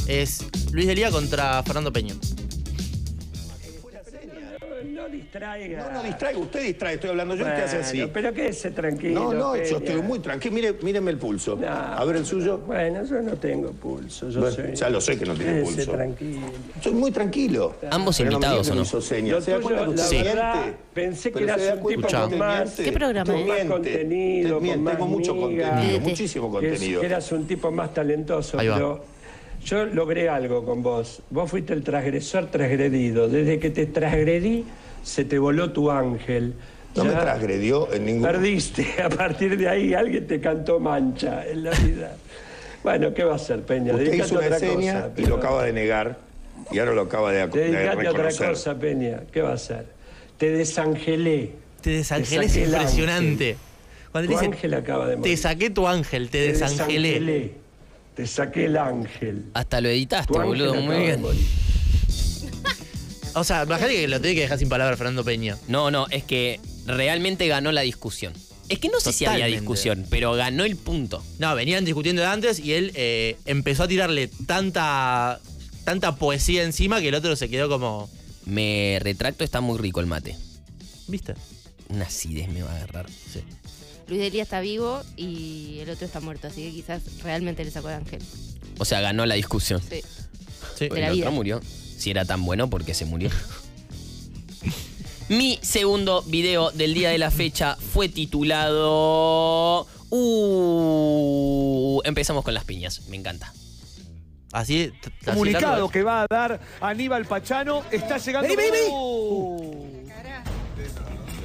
Es Luis Delía contra Fernando Peña. No distraiga. No, no distraiga, usted distrae, estoy hablando yo, usted hace así. Bueno, Pero quédese tranquilo. No, no, Peña. yo estoy muy tranquilo. Mire, míreme el pulso. No, A ver el suyo. Bueno, yo no tengo pulso. Yo Bueno, soy- ya lo sé que no tiene pulso. tranquilo. Estoy muy tranquilo. Ambos Pero invitados, no ¿o no? hizo señas. Lo ¿Se da tuyo, la verdad, miente? pensé que eras un tipo con más-. ¿Qué programa es? Más contenido, con más Tengo mucho contenido, muchísimo contenido. que eras un tipo más talentoso, Ahí va. pero Yo logré algo con vos. Vos fuiste el transgresor transgredido. Desde que te transgredí, se te voló tu ángel. No me transgredió en ningún... Perdiste. A partir de ahí alguien te cantó mancha en la vida. Bueno, ¿qué va a hacer, Peña? Usted Dedicate hizo a una otra seña cosa, y pero- lo acaba de negar y ahora lo acaba de, ac- de Dedicate a otra cosa, Peña. ¿Qué va a hacer? Te desangelé. Te desangelé, es impresionante. ángel. Cuando Tu le dicen, ángel acaba de morir. te saqué tu ángel, te desangelé. Te saqué el ángel. Hasta lo editaste, Tu ángel boludo. acaba Muy de bien. O sea, imagínate que lo tenés que dejar sin palabras Fernando Peña. No, no, es que realmente ganó la discusión. Es que no sé si había discusión, pero ganó el punto. No, venían discutiendo de antes y él eh, empezó a tirarle tanta, tanta poesía encima que el otro se quedó como. Me retracto, está muy rico el mate. ¿Viste? Una acidez me va a agarrar. Sí. Luis Delía está vivo y el otro está muerto, así que quizás realmente le sacó el ángel. O sea, ganó la discusión. Sí. Sí. El De la otro vida. murió. Si era tan bueno, porque se murió? Mi segundo video del día de la fecha fue titulado. Uh, empezamos con las piñas. Me encanta. Así. Comunicado largo. que va a dar Aníbal Pachano está llegando. Vení, vení, vení. Uh.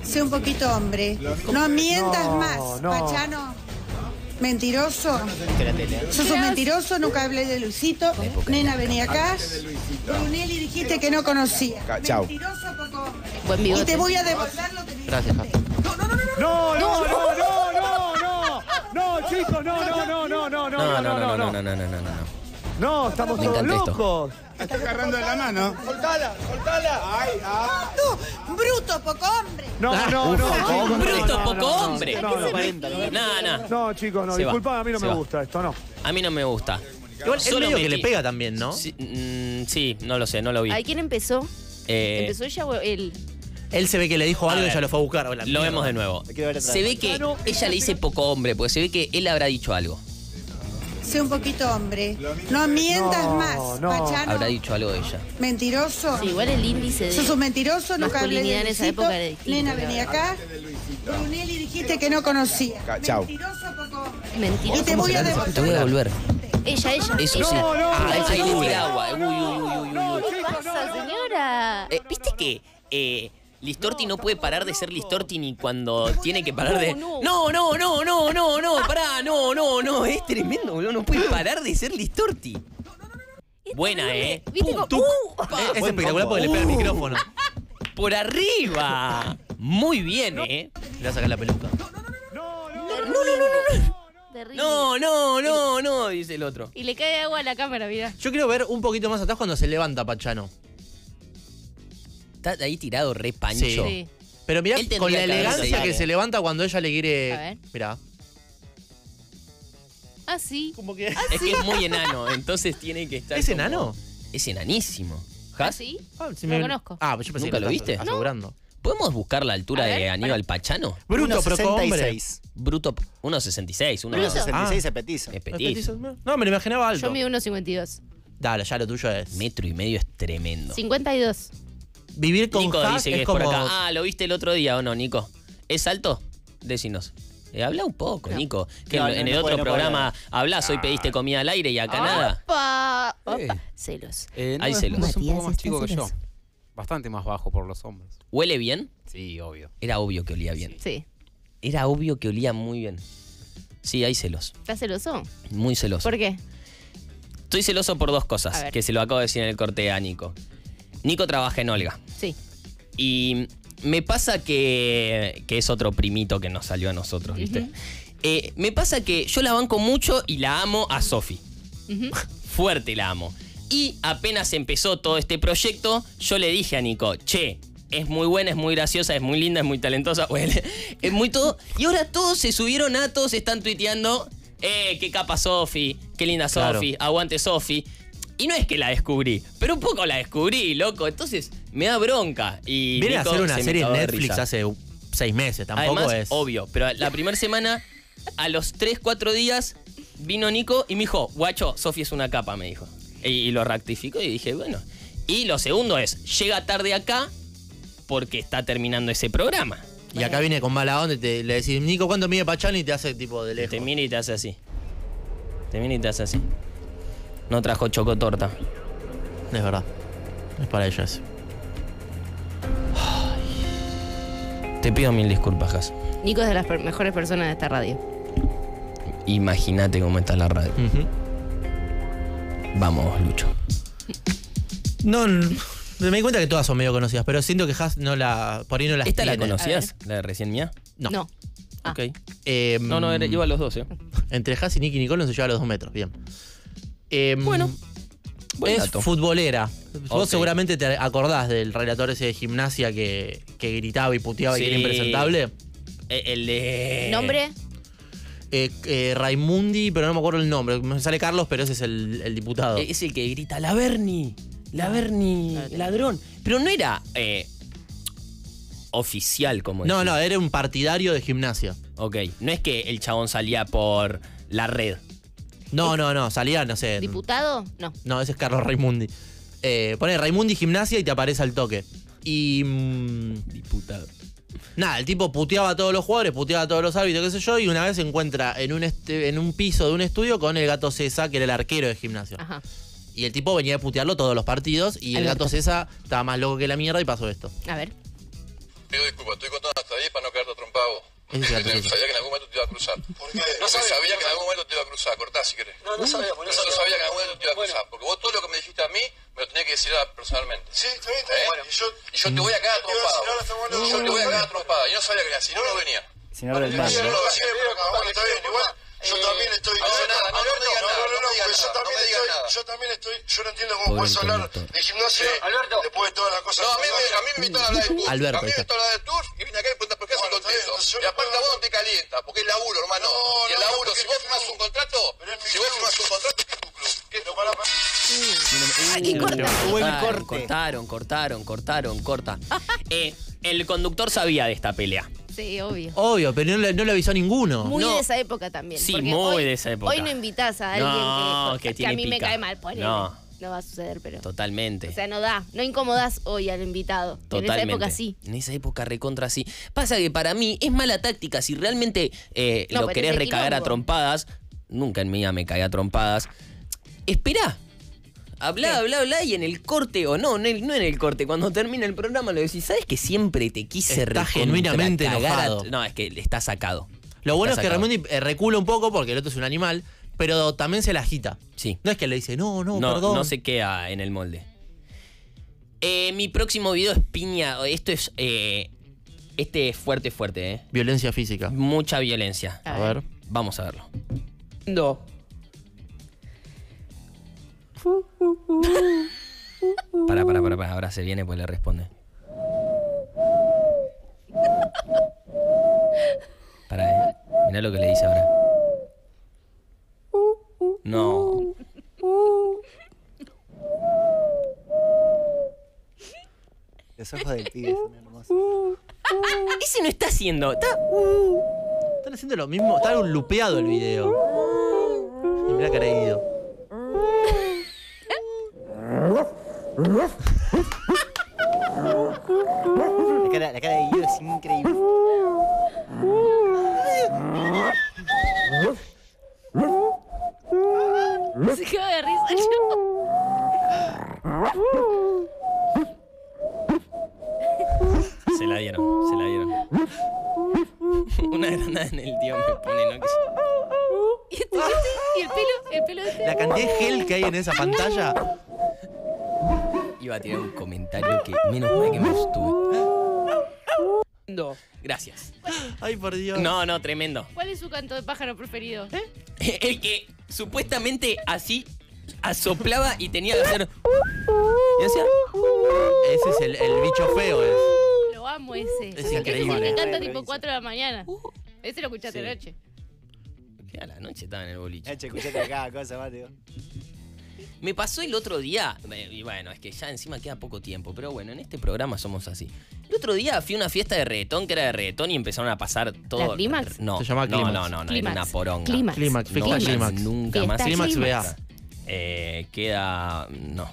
Sé un poquito hombre. No mientas No, más, no. Pachano. Mentiroso. Sos un mentiroso, nunca hablé de Luisito. Nena, vení acá. Brunelli dijiste que no conocía. Chao. Mentiroso, poco Y te voy a devolver lo que me Gracias, Javi. No, no, no, no, no, no, no. No, chicos, no, no, no, no, no, no, No, no, no, no, no, no, no, no, no, no. No, estamos Me todos encanta esto. locos. Está agarrando de la mano. Soltala, soltala. Ay, ah. No, bruto, poco hombre. No, no, no, chicos, no, bruto, no, poco no, no, hombre. No, no, No, no. no, chicos, no, Se va, disculpa, a mí no se me va. gusta esto, no. A mí no me gusta. Igual es Solo medio que metí- le pega también, ¿no? Sí, mm, sí, no lo sé, no lo vi. ¿Ay, quién empezó? Eh, ¿Empezó ella o él? Él se ve que le dijo A algo y ver, ya lo fue a buscar. Oh, la Lo mierda. vemos de nuevo. Hay que ver atrás. Se ve que ella le dice poco hombre, porque se ve que él habrá dicho algo. Sé un poquito hombre. No mientas No, más, no. Pachano. Habrá dicho algo de ella. Mentiroso. Sí, igual el índice de Sos un mentiroso, nunca hablé de masculinidad en esa Luisito. época era distinto. Nena, vení acá. Brunelli dijiste que no conocía. Chao. Mentiroso, poco hombre. Mentiroso. Y te voy a devolver. Te voy a devolver. Ella, ella. Eso sí. No, no, Ah, no, no, no. agua. Uy, uy, uy, uy, uy. ¿Qué pasa, señora? Eh, ¿Viste que eh, Listorti no puede parar de ser Listorti ni cuando tiene que parar de. No, No, no, no, no, no, no, pará, no, no, no. Es tremendo, boludo. No puede parar de ser Listorti. Buena, ¿eh? ¿Viste cómo- Uh, Es, es espectacular porque le pega el Uh, micrófono. Por arriba. Muy bien, ¿eh? Le va a sacar la peluca. Terrible. No, no, no, no, dice el otro. Y le cae agua a la cámara, mira. Yo quiero ver un poquito más atrás cuando se levanta Pachano. Está ahí tirado re pancho. Sí. Sí. Pero mirá Él tendría con la que elegancia que se levanta cuando ella le A quiere. ver. Mirá. Ah, sí. Como que. Es que es muy enano, entonces tiene que estar. ¿Es como- enano? Es enanísimo. ¿Ah, ¿Has? sí? Ah, si Lo me- conozco. Ah, yo pensé ¿Nunca que lo viste? Asegurando. ¿Podemos buscar la altura A de Aníbal Pachano? Bruto, pero con hombre. 1.66. Bruto, 1.66, uno- 1.66 Ah. es petizo. es ¿Es petizo. petizo? No, me lo imaginaba alto. Yo mido 1,52. Dale, ya lo tuyo es. Metro y medio es tremendo. 52. Vivir con Nico dice que es es como. por acá. Ah, ¿lo viste el otro día o no, Nico? ¿Es alto? Decinos. Eh, habla un poco, No. Nico. Que No, en, no, en no el puede, otro puede. programa hablás, hoy pediste comida al aire y acá nada. Opa, opa. Celos. Eh, no, Hay celos. Es un poco más chico que yo. Bastante más bajo por los hombres. ¿Huele bien? Sí, obvio. Era obvio que olía bien. Sí. Era obvio que olía muy bien. Sí, hay celos. ¿Estás celoso? Muy celoso. ¿Por qué? Estoy celoso por dos cosas, que se lo acabo de decir en el corte a Nico. Nico trabaja en Olga. Sí. Y me pasa que, que es otro primito que nos salió a nosotros, ¿viste? Eh, me pasa que yo la banco mucho y la amo a Sofi. Fuerte la amo. Y apenas empezó todo este proyecto, yo le dije a Nico, che, es muy buena, es muy graciosa, es muy linda, es muy talentosa, bueno, es muy todo. Y ahora todos se subieron a, todos están tuiteando, eh, qué capa Sofi, qué linda Claro. Sofi, aguante Sofi. Y no es que la descubrí, pero un poco la descubrí, loco. Entonces me da bronca. Y Viene a hacer una se serie en Netflix hace seis meses, tampoco Además, es. obvio, pero la primera semana, a los 3, 4 días, vino Nico y me dijo, guacho, Sofi es una capa, me dijo. Y, y lo rectificó y dije, bueno. Y lo segundo es, llega tarde acá porque está terminando ese programa. Y acá viene con mala onda y te, le decís, Nico, ¿cuánto mide Pachano? Y te hace tipo de lejos. Te mira y te hace así. Te mira y te hace así. No trajo chocotorta. Es verdad. Es para ella eso. Te pido mil disculpas, Jas. Nico es de las per- mejores personas de esta radio. Imagínate cómo está la radio. Vamos, Lucho. No, me di cuenta que todas son medio conocidas, pero siento que Has no la. Por ahí no las ¿Esta la tiene. conocías? ¿La de recién mía? No. No. Ok. Eh, No, no, era- iba a los dos, ¿eh? Entre Has y Nicky Nicole no se lleva a los dos metros. Bien. Bueno. buen Es dato. futbolera. Vos Ok. seguramente te acordás del relator ese de gimnasia que, que gritaba y puteaba y que era impresentable. Eh, El de. ¿Nombre? Eh, eh, Raimundi, pero no me acuerdo el nombre. Me sale Carlos, pero ese es el, el diputado. Es el que grita, la Berni, la Berni, ladrón. Pero no era eh, oficial como no, no, era un partidario de gimnasia. Ok, no es que el chabón salía por la red. No, no, no, salía, no sé. ¿Diputado? No. No, ese es Carlos Raimundi. Eh, pone Raimundi Gimnasia y te aparece al toque. Y. mm, Diputado. Nada, el tipo puteaba a todos los jugadores, puteaba a todos los árbitros, qué sé yo, y una vez se encuentra en un, este- en un piso de un estudio con el gato César, que era el arquero de gimnasia. Ajá. Y el tipo venía a putearlo todos los partidos, y el gato César estaba más loco que la mierda y pasó esto. A ver. Pido disculpas, estoy contando hasta 10 para no quedarte trompado. Ese César. Sabía que en algún momento te iba a cruzar. ¿Por qué? No sabía, que en algún momento te iba a cruzar. Cortá si querés. No, no sabía. No, sabía que en algún momento te iba a cruzar. Porque vos todo lo que me dijiste a mí me lo tenías que decir a- personalmente. Sí, está bien, está bien. Y, yo, y yo te voy a cagar trompada. Y yo te voy a cagar trompada. Y no sabía que era así. No, no venía. Si no, no, no, yo yo también estoy. Yo también estoy. Yo no entiendo cómo puedes hablar de gimnasia después de todas las cosas. No, a mí me a mí me invitaron a hablar de tour. Alberto, A mí me invitaron a hablar de tour y vine acá y preguntas por qué soy contento. Y aparte vos no te calienta, porque es laburo, hermano. Y el laburo, si vos firmás un contrato, si vos firmás un contrato, ¿qué es tu club? ¿Qué es tu para Ay, corta. Buen Cortaron, cortaron, cortaron, cortaron, corta. Eh, el conductor sabía de esta pelea. Sí, obvio. Obvio, pero no no le avisó a ninguno. Muy No. de esa época también. Sí, porque muy hoy- de esa época. Hoy no invitas a alguien No, que, que tiene a mí me pica. cae mal. Ponele. No. No. va a suceder, pero. Totalmente. O sea, no da. No incomodas hoy al invitado. En esa época sí. En esa época recontra sí. Pasa que para mí es mala táctica. Si realmente eh, No, lo pero querés es de recagar a quilombo. trompadas, nunca en mi vida me caí a trompadas. Esperá. Habla, habla, habla y en el corte, o no, no en el, no en el corte, cuando termina el programa lo decís, ¿sabes que siempre te quise Está genuinamente enojado. No, es que está sacado. Lo bueno Está es que sacado. Raimundi eh, recula un poco porque el otro es un animal, pero también se la agita. Sí. No es que le dice, no, no, No, perdón. no se queda en el molde. Eh, mi próximo video es piña. Esto es. eh, este es fuerte, fuerte, ¿eh? Violencia física. Mucha violencia. A ver. Vamos a verlo. No. Para, para, para, para. Ahora se viene, pues le responde. Para, eh. Mirá lo que le dice ahora. No. Los ojos del pibe son hermosos. Ese no está haciendo. Está. Están haciendo lo mismo. Está un lupeado el video. Y mirá Guido. La cara, la cara de Guido es increíble. Se quedó de risa Se la dieron, se la dieron. Una granada en el tío me pone, ¿no? Que ¿Y, este, este? ¿Y el pelo? ¿El pelo de este? La cantidad de gel que hay en esa pantalla. Iba a tirar un comentario que menos mal que me abstuve. No. Gracias. Ay, por Dios. No, no, tremendo. ¿Cuál es su canto de pájaro preferido? El que supuestamente así asoplaba y tenía que hacer. Y hacía. Ese es el, el bicho feo. Es. Lo amo ese. Es Ese increíble. es el que canta tipo revisa. 4 de la mañana. Ese lo escuchaste Sí. anoche. Que a la noche estaba en el boliche. Nacho, escuchate cada cosa, Mateo. Me pasó el otro día, y bueno, es que ya encima queda poco tiempo, pero bueno, en este programa somos así. El otro día fui a una fiesta de reggaetón que era de reggaetón y empezaron a pasar todo. ¿La Clímax? No, Se llama no, no, no, no, era una poronga. Clímax. Clímax, No, fiesta Clímax. Nunca Fiesta más. Clímax. BA. Eh, queda. No.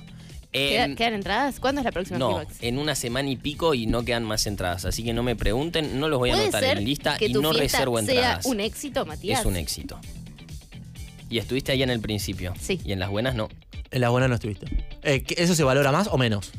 ¿Queda- En- ¿Quedan entradas? ¿Cuándo es la próxima no, Clímax? en una semana y pico y no quedan más entradas. Así que no me pregunten, no los voy a ¿Puede anotar en lista que y tu no fiesta reservo sea entradas. un éxito, Matías? Es un éxito. Y estuviste ahí en el principio. Sí. Y en las buenas no. En la buena no estuviste. Eh, ¿que ¿Eso se valora más o menos?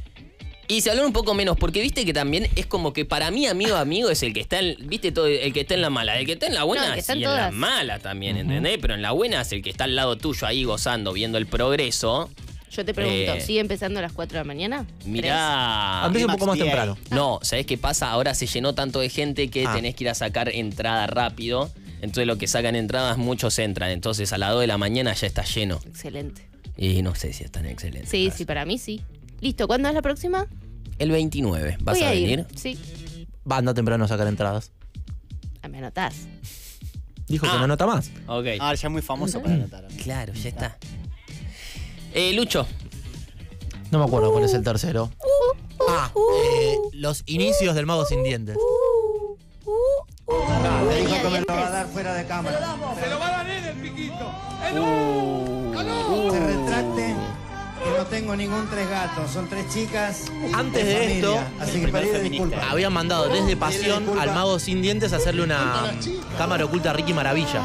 Y se habló un poco menos, porque viste que también es como que para mí, amigo, amigo, es el que está en, viste todo, el que está en la mala. El que está en la buena No, sí, en en la mala también, ¿entendés? Pero en la buena es el que está al lado tuyo ahí gozando, viendo el progreso. Yo te pregunto, Eh, ¿sigue empezando a las 4 de la mañana? Mirá. Empieza un poco más temprano. No, ¿sabés qué pasa? Ahora se llenó tanto de gente que Ah. tenés que ir a sacar entrada rápido. Entonces lo que sacan entradas, muchos entran. Entonces a las 2 de la mañana ya está lleno. Excelente. Y no sé si es tan excelente. Sí, sí, para mí sí. Listo, ¿cuándo es la próxima? El 29, ¿vas Voy a, a ir, venir? Sí. Va, anda temprano a sacar entradas. Ah, Me anotás. Dijo que Ah. no anota más. Ok. Ahora ya es muy famoso para anotar. Claro, ya está. Eh, Lucho. No me acuerdo cuál es el tercero. Ah, eh, los inicios del mago sin dientes. Me dijo que me lo va a dar fuera de cámara. Se lo va a dar él el piquito. Se retracte que no tengo ningún tres gatos, son tres chicas. Antes de familia, esto, así que pedir disculpas. habían mandado desde Pasión al mago sin dientes a hacerle una cámara oculta a Ricky Maravilla.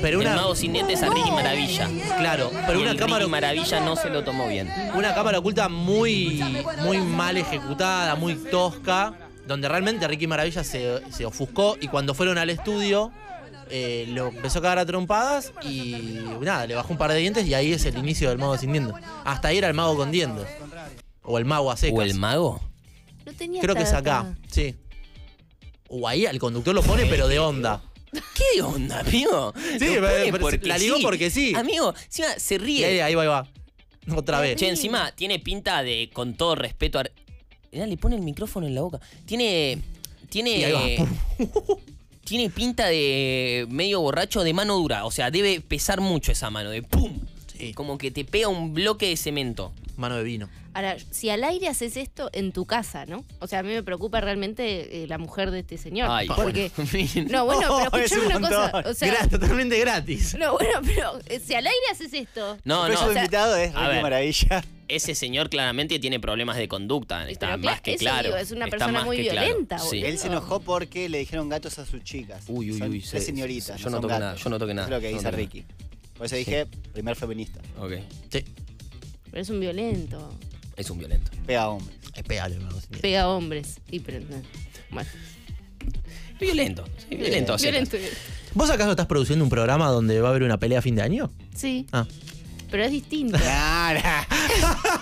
Pero El una, mago sin dientes a Ricky Maravilla. claro, pero Y una el cámara Ricky Maravilla no se lo tomó bien. una cámara oculta muy, muy mal ejecutada, muy tosca, donde realmente Ricky Maravilla se, se ofuscó y cuando fueron al estudio eh, lo empezó a cagar a trompadas y nada, le bajó un par de dientes y ahí es el inicio del mago sin dientes. Hasta ahí era el mago con dientes. O el mago a secas. ¿O el mago? No tenía Creo que es acá, sí. O ahí el conductor lo pone, pero de onda. ¿Qué onda, amigo? Sí, pero- porque la digo sí. porque sí. Amigo, encima se ríe. ahí, ahí va, ahí va. Otra vez. Che, encima tiene pinta de, con todo respeto a... Mirá, le pone el micrófono en la boca. Tiene... Tiene... Y ahí va. tiene pinta de medio borracho de mano dura. O sea, debe pesar mucho esa mano. De ¡pum! Como que te pega un bloque de cemento. Mano de vino. Ahora, si al aire haces esto en tu casa, ¿no? O sea, a mí me preocupa realmente eh, la mujer de este señor. Ay, porque. bueno. No, bueno, pero Es escuchame un una cosa. O sea, Gra- totalmente gratis. no, bueno, pero eh, si al aire haces esto. No, no. o sea, invitado es a ver. Maravilla. Ese señor claramente tiene problemas de conducta. Está pero más que claro. digo, es una Está persona muy que claro. violenta, Sí. Él se enojó porque le dijeron gatos a sus chicas. Uy, uy, Son uy, tres sí, señoritas. sí, yo no son toqué nada, yo no toqué nada, Es lo que no dice Ricky. Por eso dije, primer feminista. Ok. Sí. Pero es un violento. Es un violento. Pega a hombres. Dientes. Pega a hombres. Y pero, no. Bueno. Violento. Sí, violento. sí. Violento. ¿Vos acaso estás produciendo un programa donde va a haber una pelea a fin de año? Sí. Ah. Pero es distinto.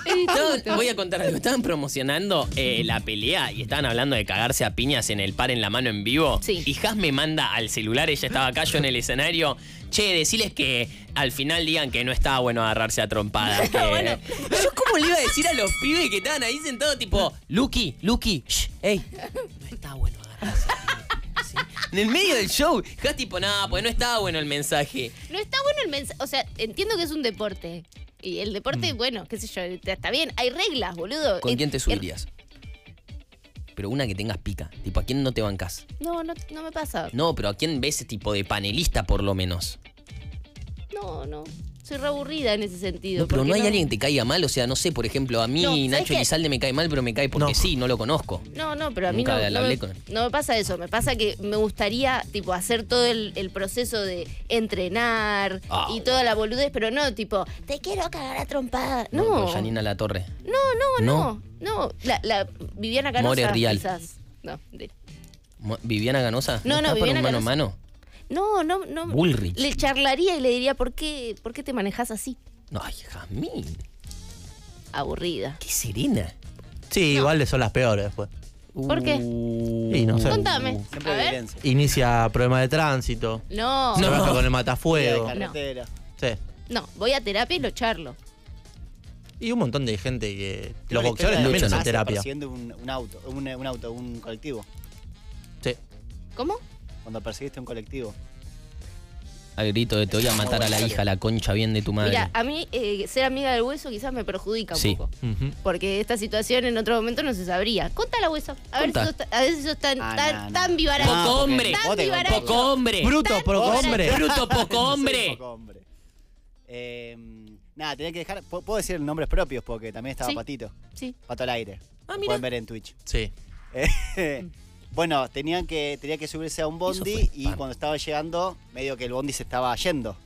Es distinto. voy a contar algo. Estaban promocionando eh, la pelea y estaban hablando de cagarse a piñas en el par en la mano en vivo. Sí. Y Has me manda al celular, ella estaba acá yo en el escenario. Che, deciles que al final digan que no estaba bueno agarrarse a trompadas. que- Yo cómo le iba a decir a los pibes que estaban ahí sentados tipo, Lucky, Lucky, shh, ey, no está bueno agarrarse a piñas", ¿sí? En el medio del show, Has tipo, nada, pues no estaba bueno el mensaje. No está bueno el mensaje. O sea, entiendo que es un deporte. Y el deporte, bueno, qué sé yo, está bien. Hay reglas, boludo. Mm. ¿Con quién te subirías? Pero una que tengas pica. Tipo, ¿a quién no te bancas? No, no, no me pasa. No, pero ¿a quién ves tipo de panelista por lo menos? No, no. Soy re aburrida en ese sentido. No, pero no hay alguien que te caiga mal, o sea, no sé, por ejemplo, a mí No, ¿sabes Nacho? Elizalde me cae mal, pero me cae porque sí, no lo conozco. No, no, pero a mí Nunca no, no, hablé me, con él. no me pasa eso. Me pasa que me gustaría, tipo, hacer todo el, el proceso de entrenar Ah, y toda la boludez, pero no, tipo, te quiero cagar a trompada. No, Con no, Janina La Torre. no, no, no. La, la Viviana Canosa, More Rial. quizás. No, de- ¿Viviana Ganosa? No, no, para Viviana un mano a Canosa. mano? No, no, no. Bullrich. Le charlaría y le diría, ¿por qué, ¿por qué te manejas así? Ay, Jamín. Aburrida. Qué serena. Sí, igual son las peores después. ¿Por qué? Y no sé. Contame. A ver. Inicia problema de tránsito. No. Se baja con el matafuego. de carretera. Sí. No, voy a terapia y lo charlo. Y un montón de gente que. Los boxeadores también hacen Hace terapia. Persiguiendo un, un auto, un, un auto, un colectivo. Sí. ¿Cómo? Cuando perseguiste un colectivo. Al grito de te voy a matar a la hija, la concha bien de tu madre. Mira, a mí eh, ser amiga del hueso quizás me perjudica un sí. poco. Porque esta situación en otro momento no se sabría. Contala, hueso. A ver, si Contá. sos, ta- a ver si sos tan, Ah, tan, no, no. tan vivaracho. Poco hombre. Tan vivaracho. Poco hombre. Bruto, Tan poco vivaracho. hombre. Bruto, poco hombre. poco hombre. Eh, nada, tenía que dejar. ¿Puedo puedo decir nombres propios? Porque también estaba Sí. Patito. Sí. Pato al aire. Ah, Lo mira. pueden ver en Twitch. Sí. Eh, bueno, tenían que, tenía que subirse a un bondi y cuando estaba llegando, medio que el bondi se estaba yendo.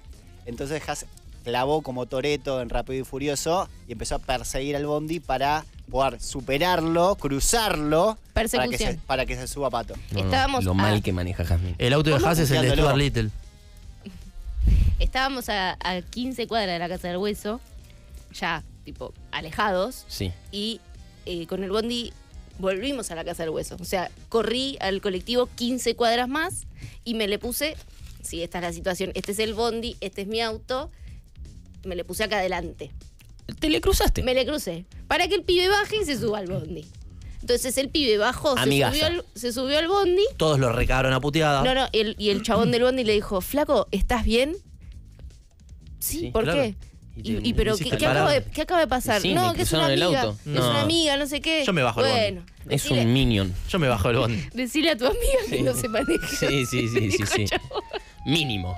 Entonces Has clavó como Toreto en Rápido y Furioso y empezó a perseguir al Bondi para poder superarlo, cruzarlo, para que, se, Persecución. para que se suba Pato. No, Estábamos lo a- mal que maneja Jasmine. El auto de. Haas es el de. Stuart Little. Estábamos a, a 15 cuadras de la Casa del Hueso, ya, tipo, alejados, Sí. y eh, con el bondi volvimos a la Casa del Hueso. O sea, corrí al colectivo 15 cuadras más y me le puse, sí, esta es la situación, este es el bondi, este es mi auto, me le puse acá adelante. ¿Te le cruzaste? Me le crucé, para que el pibe baje y se suba al bondi. Entonces el pibe bajó, se subió, al, se subió al bondi. Todos lo recaron a puteada. No, no, el- y el chabón del bondi le dijo, flaco, ¿estás bien? Sí, Sí, ¿por claro. qué? Y te- Y, y pero, ¿qué, qué acaba de, parar. qué acaba de pasar? Sí, no, que es una el amiga. auto. Es No. una amiga, no sé qué. Yo me bajo el Bueno, bondi. Es decile, un minion. Yo me bajo el bondi. decile a tu amiga que no se maneja. Sí, sí, sí, sí, sí. Mínimo.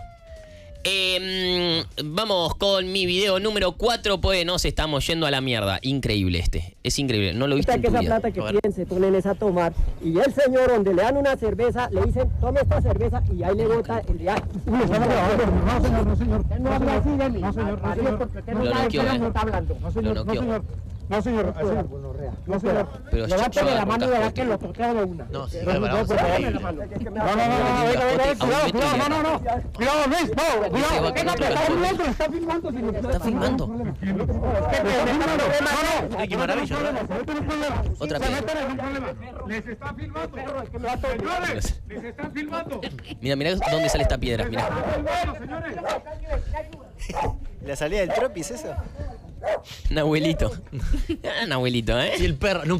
Eh, vamos con mi video número 4, pues nos estamos yendo a la mierda. Increíble este. Es increíble. No lo viste en que tu esa vida. plata que piden se ponen es a tomar. Y el señor, donde le dan una cerveza, le dicen, tome esta cerveza y ahí le bota el viaje. No, señor, no, señor. No habla así de mí. No, señor, no, señor. Porque usted no eh. no hablando. No, Lo noqueó. No, señor. No, señor. Pero Levántele yo- la mano y yo- verá que lo toqueo de una. No, sí, No, no. No, no, no, no, no, no, no. Cuidado, Luis, no, cuidado. Venga, que está filmando, está filmando. ¿Está filmando? No, no. ¿no? Otra vez. Les está filmando. Señores, les están filmando. Mira, mira dónde sale esta piedra. Mira. ¿La salida del tropis eso? Un abuelito. Un abuelito, ¿eh? Y el perro, no,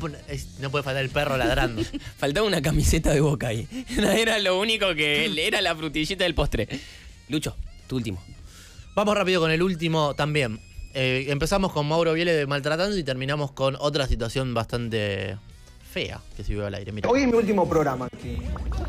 no puede faltar el perro ladrando. Faltaba una camiseta de boca ahí. Era lo único que era la frutillita del postre. Lucho, tu último. Vamos rápido con el último también. Eh, empezamos con Mauro Viele de maltratando y terminamos con otra situación bastante fea que se vio al aire. Mira. Hoy es mi último programa aquí.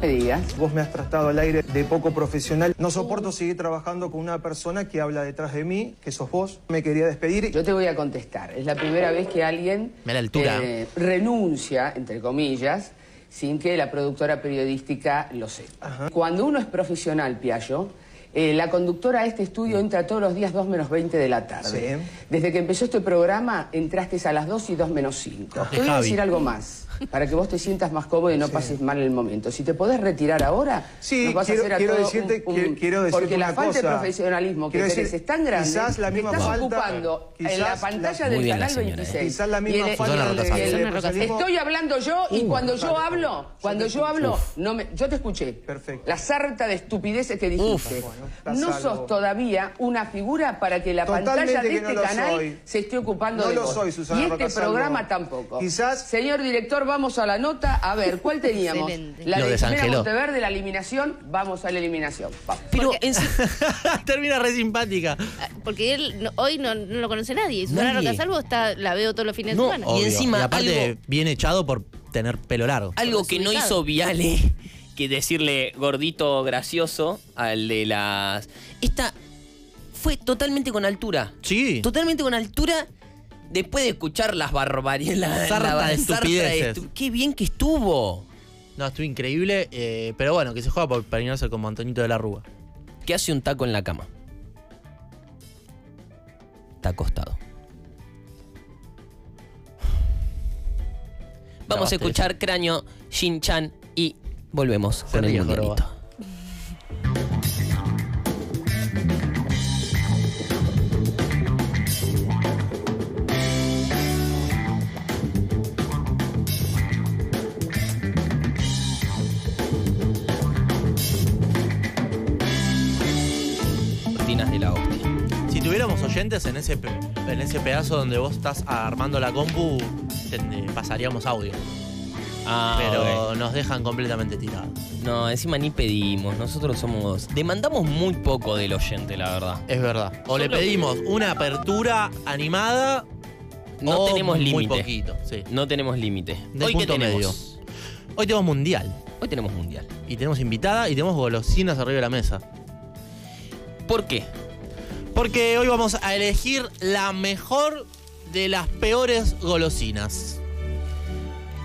me digas. Vos me has tratado al aire de poco profesional. No soporto seguir trabajando con una persona que habla detrás de mí, que sos vos. Me quería despedir. Yo te voy a contestar. Es la primera vez que alguien Mira la altura. eh, renuncia, entre comillas, sin que la productora periodística lo sepa. Cuando uno es profesional, Piallo, eh, la conductora a este estudio entra todos los días 2 menos 20 de la tarde. Sí. Desde que empezó este programa, entraste a las 2 y 2 menos 5. Te voy a decir algo más, para que vos te sientas más cómodo y no pases mal el momento. Si te podés retirar ahora, Sí, nos vas quiero- a hacer a quiero decirte- un- un- quiero- decirte Porque la falta de profesionalismo que tenés es tan grande quizás la que misma estás falta- ocupando en la pantalla la- del canal señora, 26. ¿eh? Quizás la misma el- falta de- de Estoy hablando yo y Uh, cuando yo hablo, cuando yo hablo, no me, yo te escuché. Perfecto. La sarta de estupideces que dijiste. estás no sos todavía una figura para que la Totalmente pantalla de que no este canal soy. se esté ocupando No de lo vos. soy, Susana Y este Rocasalvo. programa tampoco. Quizás- Señor director, vamos a la nota. A ver, ¿cuál teníamos? Excelente. La Lo de Jimena desangeló. Monteverde, la eliminación. Vamos a la eliminación. Vamos. Pero en Termina re simpática. Porque él no- hoy no, no lo conoce nadie. Susana Nadie. Rocasalvo está, la veo todos los fines No, de semana. y Obvio. encima Y aparte, algo- bien echado por tener pelo largo. algo que no hizo Viale que decirle gordito gracioso al de las. Esta fue totalmente con altura. Sí. Totalmente con altura. Después de escuchar las barbaridades, la, Sarta la- de estu- Qué bien que estuvo. No, estuvo increíble, eh, pero bueno, que se juega por peinarse como Antonito de la Rúa. Que hace un taco en la cama. Está acostado. Vamos a escuchar Cráneo, Shin Chan y volvemos con el mundialito. Oyentes en ese, en ese pedazo donde vos estás armando la compu, te- pasaríamos audio. Ah, pero nos dejan completamente tirados. No, encima ni pedimos. Nosotros somos. Demandamos muy poco del oyente, la verdad. Es verdad. O le pedimos una apertura animada. No o tenemos Muy límite. poquito, sí. No tenemos límite. De Hoy punto tenemos. medio. Hoy tenemos mundial. Hoy tenemos mundial. Y tenemos invitada y tenemos golosinas arriba de la mesa. ¿Por qué? Porque hoy vamos a elegir la mejor de las peores golosinas.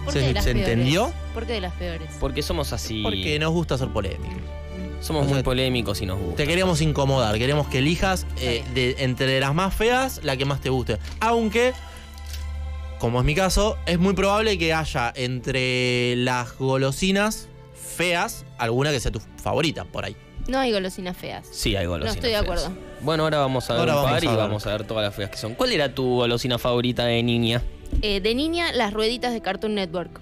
¿Por ¿Se- qué de las se peores? entendió? ¿Por qué de las peores? Porque somos así. Porque nos gusta hacer polémica. Somos muy polémicos y nos gusta. Te queríamos incomodar, queremos que elijas eh, de, entre las más feas la que más te guste. Aunque, como es mi caso, es muy probable que haya entre las golosinas feas alguna que sea tu favorita por ahí. No hay golosinas feas. Sí, hay golosinas. No estoy de feas. acuerdo. Bueno, ahora vamos a ver Ahora un vamos par y a ver. vamos a ver todas las feas que son. ¿Cuál era tu golosina favorita de niña? Eh, de niña, las rueditas de Cartoon Network.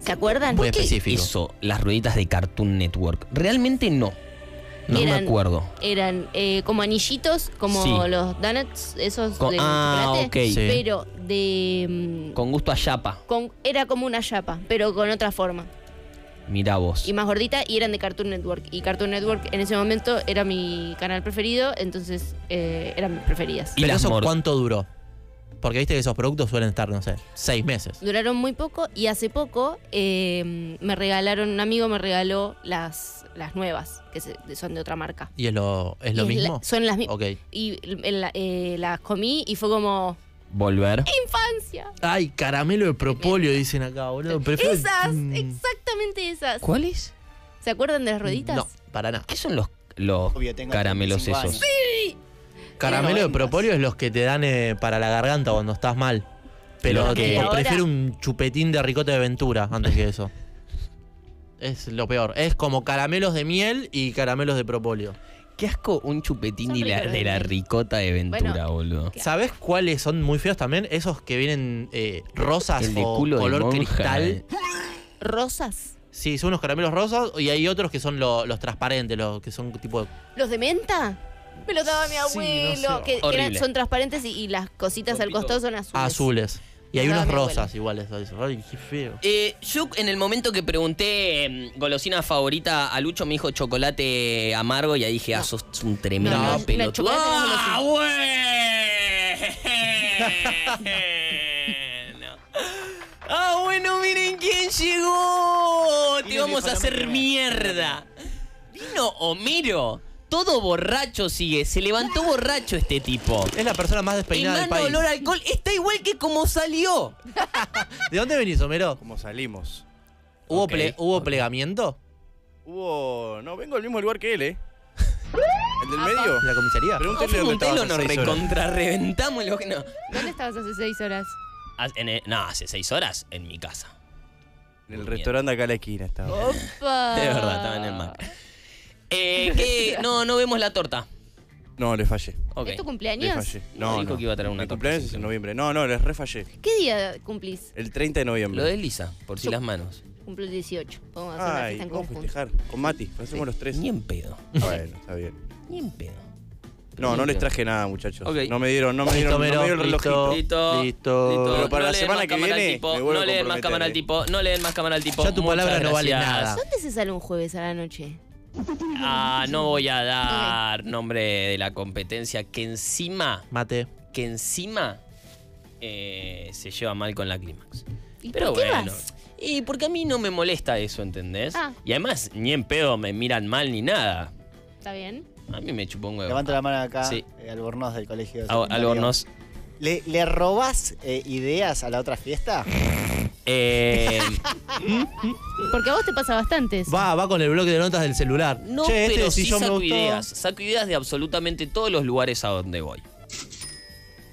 ¿Se acuerdan? ¿Por qué hizo las rueditas de Cartoon Network? Realmente no. No me acuerdo. Eran eh, como anillitos, como Sí. los donuts, esos Con- de ah, chocolate. ok. Sí. Pero de. mm, Con gusto a chapa. con- era como una chapa, pero con otra forma. Mirá vos. Y más gordita, y eran de Cartoon Network. Y Cartoon Network en ese momento era mi canal preferido, entonces eh, eran mis preferidas. ¿Pero eso cuánto duró? Porque viste que esos productos suelen estar, no sé, seis meses. Duraron muy poco y hace poco eh, me regalaron, un amigo me regaló las, las nuevas, que se- son de otra marca. ¿Y es lo, es lo Y es la- mismo? son las mismas. Ok. Y la- eh, las comí y fue como Volver. infancia. Ay, caramelo de propóleo, dicen acá, boludo. Prefiero- Esas, Mm, exactamente esas. ¿Cuáles? ¿Se acuerdan de las rueditas? No, para nada. ¿Qué son los, los tengo caramelos 35 esos? años. Caramelo de propóleo es los que te dan eh, para la garganta cuando estás mal. Pero Los que- tipo, ahora- prefiero un chupetín de ricota de ventura antes que eso. Es lo peor. Es como caramelos de miel y caramelos de propóleo. Qué asco un chupetín de la, ricota de Ventura, Bueno, boludo. ¿Sabes cuáles son muy feos también? Esos que vienen eh, rosas El de o culo de color monja, cristal. eh. Rosas. Sí, son unos caramelos rosas y hay otros que son lo- los transparentes, los que son tipo ¿Los de menta? Me los daba mi abuelo. sé. que- que eran- Horrible. son transparentes y, y las cositas al costado son azules. azules. Y hay daba unos rosas iguales. Ay, qué feo. Eh, yo en el momento que pregunté em, golosina favorita a Lucho me dijo chocolate amargo y ahí dije, ah, sos un tremendo No, no, la pelotudo. chocolate no es ¡Ah, Ah, bueno, miren quién llegó. Te vamos a hacer mierda. Vino Homero. Todo borracho sigue. Se levantó borracho este tipo. Es la persona más despeinada del país. olor a alcohol. Está igual que como salió. ¿De dónde venís, Homero? Como salimos. ¿Hubo, Ok, ple- ¿hubo ok. plegamiento? Hubo. No, vengo al mismo lugar que él, ¿eh? ¿El del medio? ¿De la comisaría? Pregúntenle dónde estabas nos hace seis horas. recontrarreventamos lo que no. ¿Dónde estabas hace seis horas? En el- no, hace seis horas en mi casa. En el restaurante acá a la esquina estaba. Opa. De verdad, estaba en el Mac. Eh, ¿qué? No, no vemos la torta. No, le fallé. Ok. ¿Es tu Le cumpleaños? fallé. No, No, dijo no. que iba a traer una Mi torta, cumpleaños es en noviembre. No, no, les refallé. ¿Qué día cumplís? El 30 de noviembre. Lo de Lisa, por si las manos. Cumplo el 18. Vamos a hacer una Ay, fiesta en vamos a conjunto. festejar. Con Mati, hacemos los tres. Ni en pedo. Bueno, está bien. Ni en pedo. No, no les traje nada, muchachos. Ok. No me dieron, no me Listo, dieron, no me dieron el relojito. listo. Listo. Listo. Pero para no la semana más que cámara al viene, tipo, me vuelvo no a le den más comprometer, cámara al eh. tipo, no le den más cámara al tipo. Ya tu Muchas palabra no vale gracias. nada. ¿Dónde se sale un jueves a la noche? Ah, no voy a dar nombre de la competencia que encima, Mate. que encima eh, se lleva mal con la clímax. ¿Y Pero por qué bueno. vas? Y porque a mí no me molesta eso, ¿entendés? Ah. Y además, ni en pedo me miran mal ni nada. ¿Está bien? A mí me chupo un huevo. Levanta la mano acá, Sí. eh, Albornoz del colegio. Secundario. Albornoz. ¿Le, le robás eh, ideas a la otra fiesta? Eh, Porque a vos te pasa bastantes. Va, va con el bloque de notas del celular. no, che, este pero sí me saco gustó. ideas. Saco ideas de absolutamente todos los lugares a donde voy.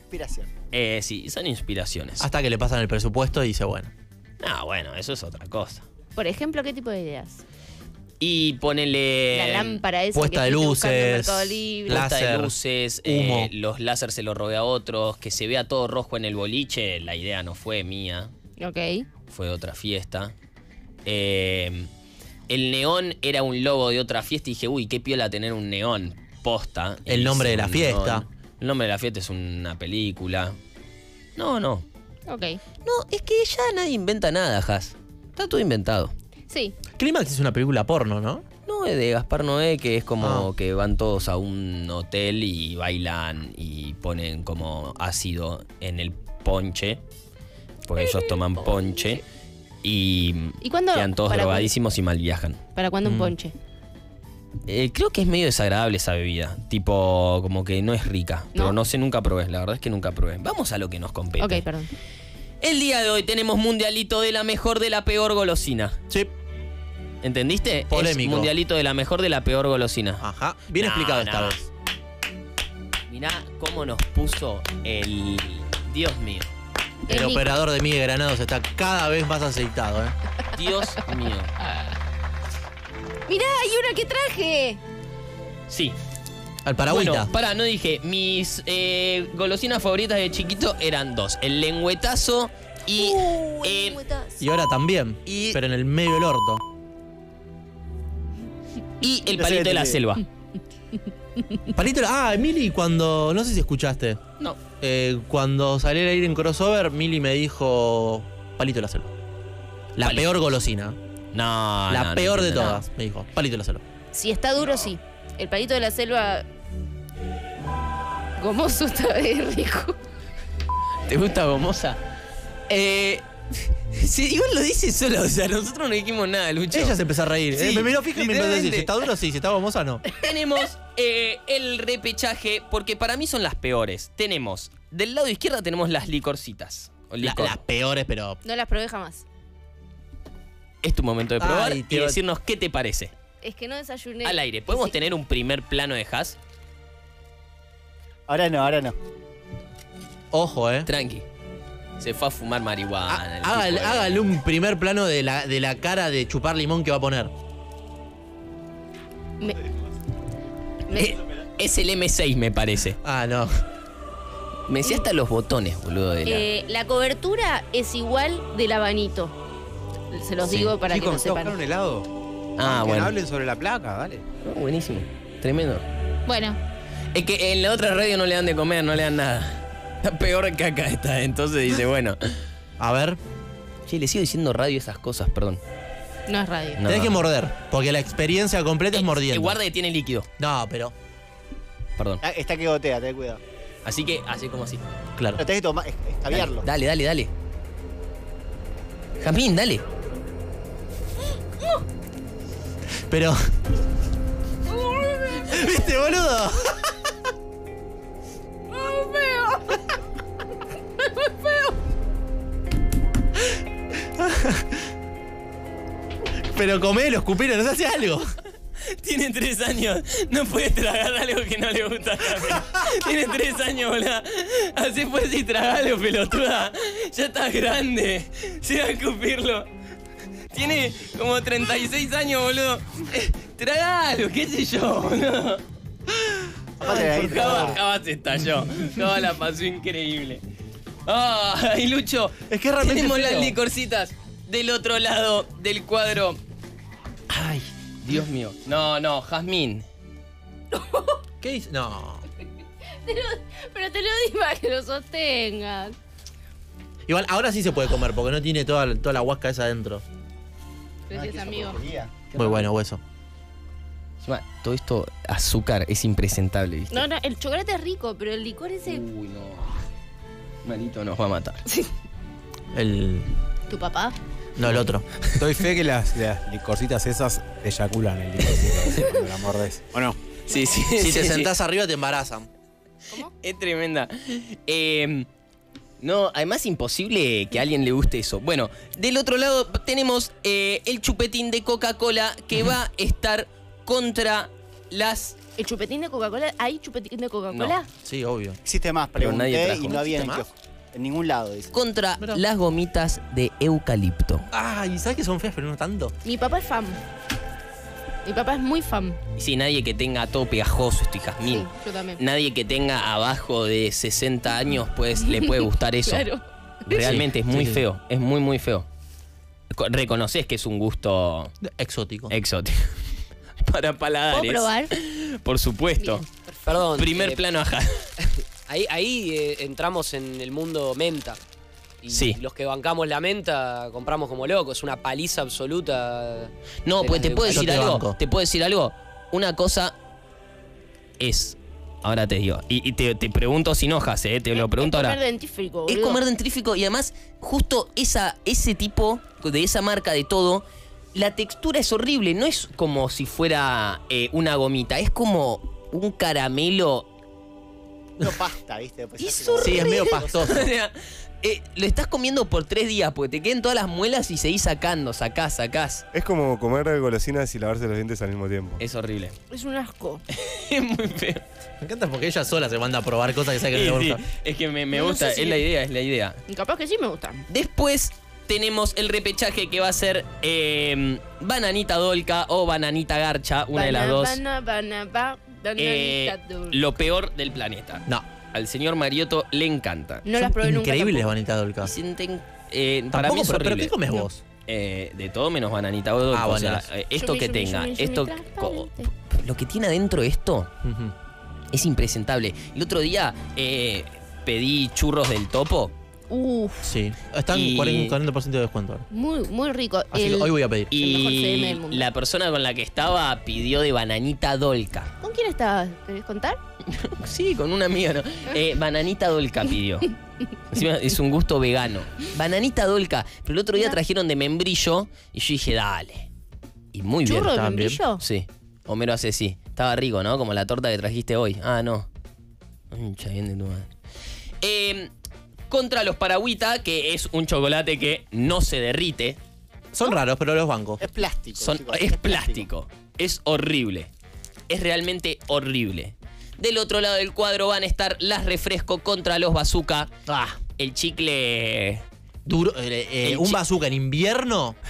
Inspiración. Eh, sí, son inspiraciones. Hasta que le pasan el presupuesto y dice, bueno. Ah, bueno, eso es otra cosa. Por ejemplo, ¿qué tipo de ideas? Y ponele. La lámpara esa puesta que de luces, Libre. la- Puesta de láser, luces, humo. eh, los láser se los robé a otros, que se vea todo rojo en el boliche, la idea no fue mía, Ok. fue de otra fiesta. Eh, el neón era un logo de otra fiesta y dije, uy, qué piola tener un neón posta. El nombre de la fiesta. neón. El nombre de la fiesta es una película. No, no. Ok. No, es que ya nadie inventa nada, Has. Está todo inventado. Sí. Clímax es una película porno, ¿no? No, es de Gaspar Noé, que es como Ah. que van todos a un hotel y bailan y ponen como ácido en el ponche, porque ellos toman ponche y, ¿Y cuándo- quedan todos drogadísimos y mal viajan. ¿Para cuándo un Mm. ponche? Eh, creo que es medio desagradable esa bebida, tipo como que no es rica, pero No. no sé, nunca probé, la verdad es que nunca probé. Vamos a lo que nos compete. Ok, perdón. El día de hoy tenemos mundialito de la mejor de la peor golosina. Sí. ¿Entendiste? Polémico. Es mundialito de la mejor de la peor golosina. Ajá. Bien explicado esta vez. Mirá cómo nos puso el. Dios mío. El operador de Miguel Granados está cada vez más aceitado, ¿eh? Dios mío. Mirá, hay una que traje. Sí. Al paragüita. Bueno, pará, no dije. Mis eh, golosinas favoritas de chiquito eran dos: el lengüetazo y. Uh, el eh, lengüetazo. y ahora también. Y- Pero en el medio del orto. Y el palito de la selva. Palito, ah, Mili, cuando. No sé si escuchaste. No. Eh, cuando salí a ir en crossover, Mili me dijo. Palito de la selva. La Palito. peor golosina. No, la no, no peor de todas, me dijo. Palito de la selva. Si está duro, sí. El palito de la selva. Gomoso está rico. ¿Te gusta gomosa? Eh. Sí, igual lo dice solo, o sea, nosotros no dijimos nada, Lucho. Ella se empezó a reír. Sí, Eh, me miró fija y me empezó a decir: si está duro, sí, si está gomosa, no. Tenemos eh, el repechaje, porque para mí son las peores. Tenemos, del lado izquierdo tenemos las licorcitas. o La- las peores, pero. No las probé jamás. Es tu momento de probar Ay, y decirnos qué te parece. Es que no desayuné. Al aire, ¿podemos Sí. tener un primer plano de Haas? Ahora no, ahora no. Ojo, eh. Tranqui. Se fue a fumar marihuana. el Hágale, un primer plano de la, de la cara de chupar limón que va a poner. Me- me- Eh, Es el M6, me parece. Ah, no. Me decía hasta los botones, boludo. De la... eh, la cobertura es igual del abanito. Se los Sí. digo para Chicos, que lo ¿se buscar sepan. un helado? ah, Que bueno. hablen sobre la placa, dale. Oh, buenísimo. Tremendo. Bueno, Es que en la otra radio no le dan de comer, no le dan nada. Está peor que acá está. Entonces dice, bueno. A ver. Che, le sigo diciendo radio esas cosas, perdón. no es radio. No. Tenés que morder, porque la experiencia completa es Eh, mordiendo. guarda que tiene líquido. No, pero. Perdón. Está, está que gotea, ten cuidado. Así que, así como así. Claro. Pero tenés que tomar, es- escabiarlo. Dale, dale, dale. Jamín, dale. Pero. ¿Viste, boludo? Pero comelo, escupilo, no se hace algo. Tiene tres años. No puede tragar algo que no le gusta a. Tiene tres años, boludo. Así fuerza y tragalo, pelotuda. Ya estás grande. Se va a escupirlo. Tiene como 36 años, boludo. Eh, tragalo, qué sé yo, boludo. Te- Java, Java se estalló. Java la pasó increíble. Ay, Lucho. Es que realmente Tenemos las licorcitas del otro lado del cuadro. Ay, Dios mío. No, no, Jazmín. ¿Qué dice? No. Pero te lo digo para que lo sostengas. Igual, ahora sí se puede comer, porque no tiene toda, toda la huasca esa adentro. Gracias, amigo. Muy bueno, hueso. Encima, todo esto azúcar es impresentable, ¿viste? No, no, el chocolate es rico, pero el licor ese. Uy, no. Marito nos va a matar. El. ¿Tu papá? No, el otro. Doy fe que las, las licorcitas esas eyaculan el licorcito cuando la mordés. ¿O no? Sí, sí. Si sí, te sí. sentás arriba te embarazan. Es tremenda. Eh, no, además imposible que a alguien le guste eso. Bueno, del otro lado tenemos eh, el chupetín de Coca-Cola que va a estar contra las... ¿El chupetín de Coca-Cola? ¿Hay chupetín de Coca-Cola? Sí, obvio. Existe más, Pero nadie pregunté trajo. y no había en, el ¿Existe kiosco. en ningún lado, dice. Contra las gomitas de eucalipto. Ay, ¿sabes que son feas, pero no tanto? Mi papá es fan. Mi papá es muy fan. Y sí, nadie que tenga todo pegajoso, estoy jazmín. Sí, yo también. Nadie que tenga abajo de 60 años, pues le puede gustar eso. Claro. Realmente Sí, es muy sí, sí. feo, es muy, muy feo. Co- Reconoces que es un gusto Exótico. exótico. Para paladares. ¿Puedo probar? Por supuesto. Perdón. Primer eh, plano ajá. Ahí, ahí eh, entramos en el mundo menta. Y Sí. los que bancamos la menta compramos como locos. Una paliza absoluta. No, pues te de puedo decir te algo. banco. Te puedo decir algo. Una cosa es. Ahora te digo. Y, y te, te pregunto sin hojas, ¿eh? Te lo pregunto es ahora. comer dentífrico, Es comer dentrífico y además, justo esa, ese tipo, de esa marca de todo, la textura es horrible. No es como si fuera eh, una gomita, es como un caramelo. No pasta, ¿viste? Se Es como- Sí, es medio pastoso. Eh, lo estás comiendo por tres días porque te queden todas las muelas y seguís sacando, sacás, sacás. Es como comer golosinas y lavarse los dientes al mismo tiempo. Es horrible. Es un asco. es muy feo. Me encanta porque ella sola se manda a probar cosas que sabe que Sí, no le sí, gusta. es que me, me No gusta, sé si- es la idea, es la idea. Y capaz que sí me gustan. Después tenemos el repechaje que va a ser eh, Bananita Dolca o Bananita Garcha, una de las dos. bana, bana, ba, eh, bananita lo peor del planeta. No. Al señor Mariotto le encanta. No las probé nunca Increíbles, tampoco. Vanita Dolca. Sienten, eh, para mí es pero- pero horrible. ¿qué comes vos? Eh, de todo menos bananita Dolca. Ah, o sea, eh, esto Yumi, que yumi, tenga, yumi, esto lo que tiene adentro esto es impresentable. El otro día eh, pedí churros del topo. Uf, Sí. Están Y- 40%, 40% de descuento ahora. muy, muy rico. Así que hoy voy a pedir. el mejor CM Y del mundo. la persona con la que estaba pidió de bananita dolca. ¿Con quién estabas? ¿Querés contar? Sí, con una amiga, ¿no? Eh, bananita dolca pidió. Encima es un gusto vegano. Bananita dolca. Pero el otro día trajeron de membrillo y yo dije, dale. Y muy bien. ¿Churro de membrillo? Sí. Homero hace sí. Estaba rico, ¿no? Como la torta que trajiste hoy. Ah, no. Bien de tu madre. Eh, contra los paragüita, que es un chocolate que no se derrite. Son raros, pero los bancos. Es plástico. Son- chicos, es plástico. Es horrible. Es realmente horrible. Del otro lado del cuadro van a estar las refresco contra los bazooka. Ah, El chicle duro. eh, eh, un bazooka en invierno.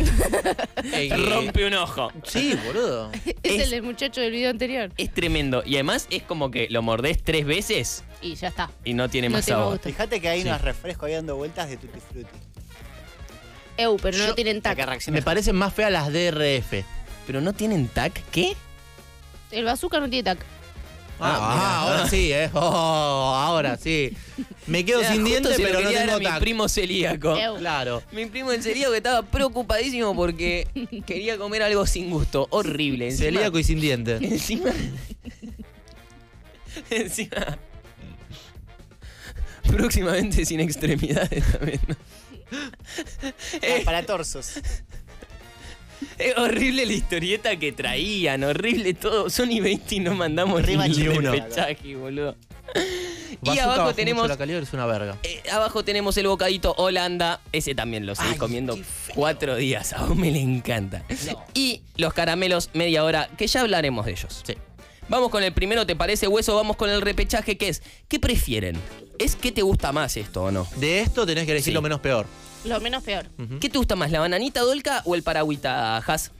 Eh, rompe un ojo. Sí, boludo. Es, Es- el del muchacho del video anterior. Es tremendo. Y además es como que lo mordés tres veces Y ya está. y no tiene No más sabor. gusto. Fíjate que hay Sí. unos refrescos ahí dando vueltas de Tutti Frutti. Eu, pero no Yo- tienen La que tac. reacciona. Me parecen más feas las DRF. Pero no tienen tac. ¿Qué? El bazooka no tiene tac. Ah, Ah, ahora sí, ¿eh? Oh, ahora sí. Me quedo sin dientes, pero no tengo mi primo celíaco. Claro. Mi primo en celíaco que estaba preocupadísimo porque quería comer algo sin gusto. Horrible. Encima- Celíaco y sin dientes. Encima. Encima. Próximamente sin extremidades también. ¿no? Ah, para torsos. Es horrible la historieta que traían, horrible todo. Sony 20 y no mandamos Rima ni uno. Pechaje, boludo. Y abajo tenemos La calidad es una verga. eh, abajo tenemos el bocadito Holanda. Ese también lo seguí Ay, comiendo cuatro días. A me le encanta. Y los caramelos media hora, que ya hablaremos de ellos. Sí. Vamos con el primero, ¿te parece hueso? Vamos con el repechaje, que es, ¿qué prefieren? ¿Es qué te gusta más esto o no? De esto tenés que elegir Sí. lo menos peor. Lo menos peor. ¿Qué te gusta más, la bananita dolca o el paragüita Has?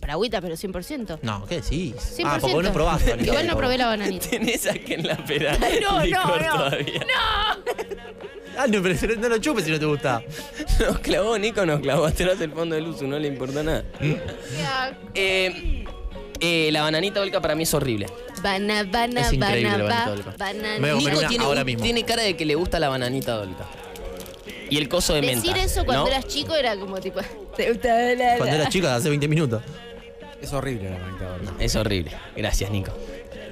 Para agüita, pero 100%. No, ¿qué decís? 100%. Ah, porque vos no probaste. Igual no probé la bananita. Tenés aquí en la pera. No, no, no. todavía. Ah, no, pero no, no lo chupes si no te gusta. Nos clavó Nico, nos clavó atrás el fondo del uso, no le importa nada. Eh, eh, la bananita dolca para mí es horrible. Bana, bana, Es increíble la bananita banana. Me voy a comer Nico tiene, ahora mismo. tiene cara de que le gusta la bananita dolca. Y el coso de menta. Decir eso cuando ¿no? eras chico era como tipo, ¿te gusta la Cuando eras chico, hace 20 minutos. Es horrible la dolca. Es horrible. Gracias, Nico.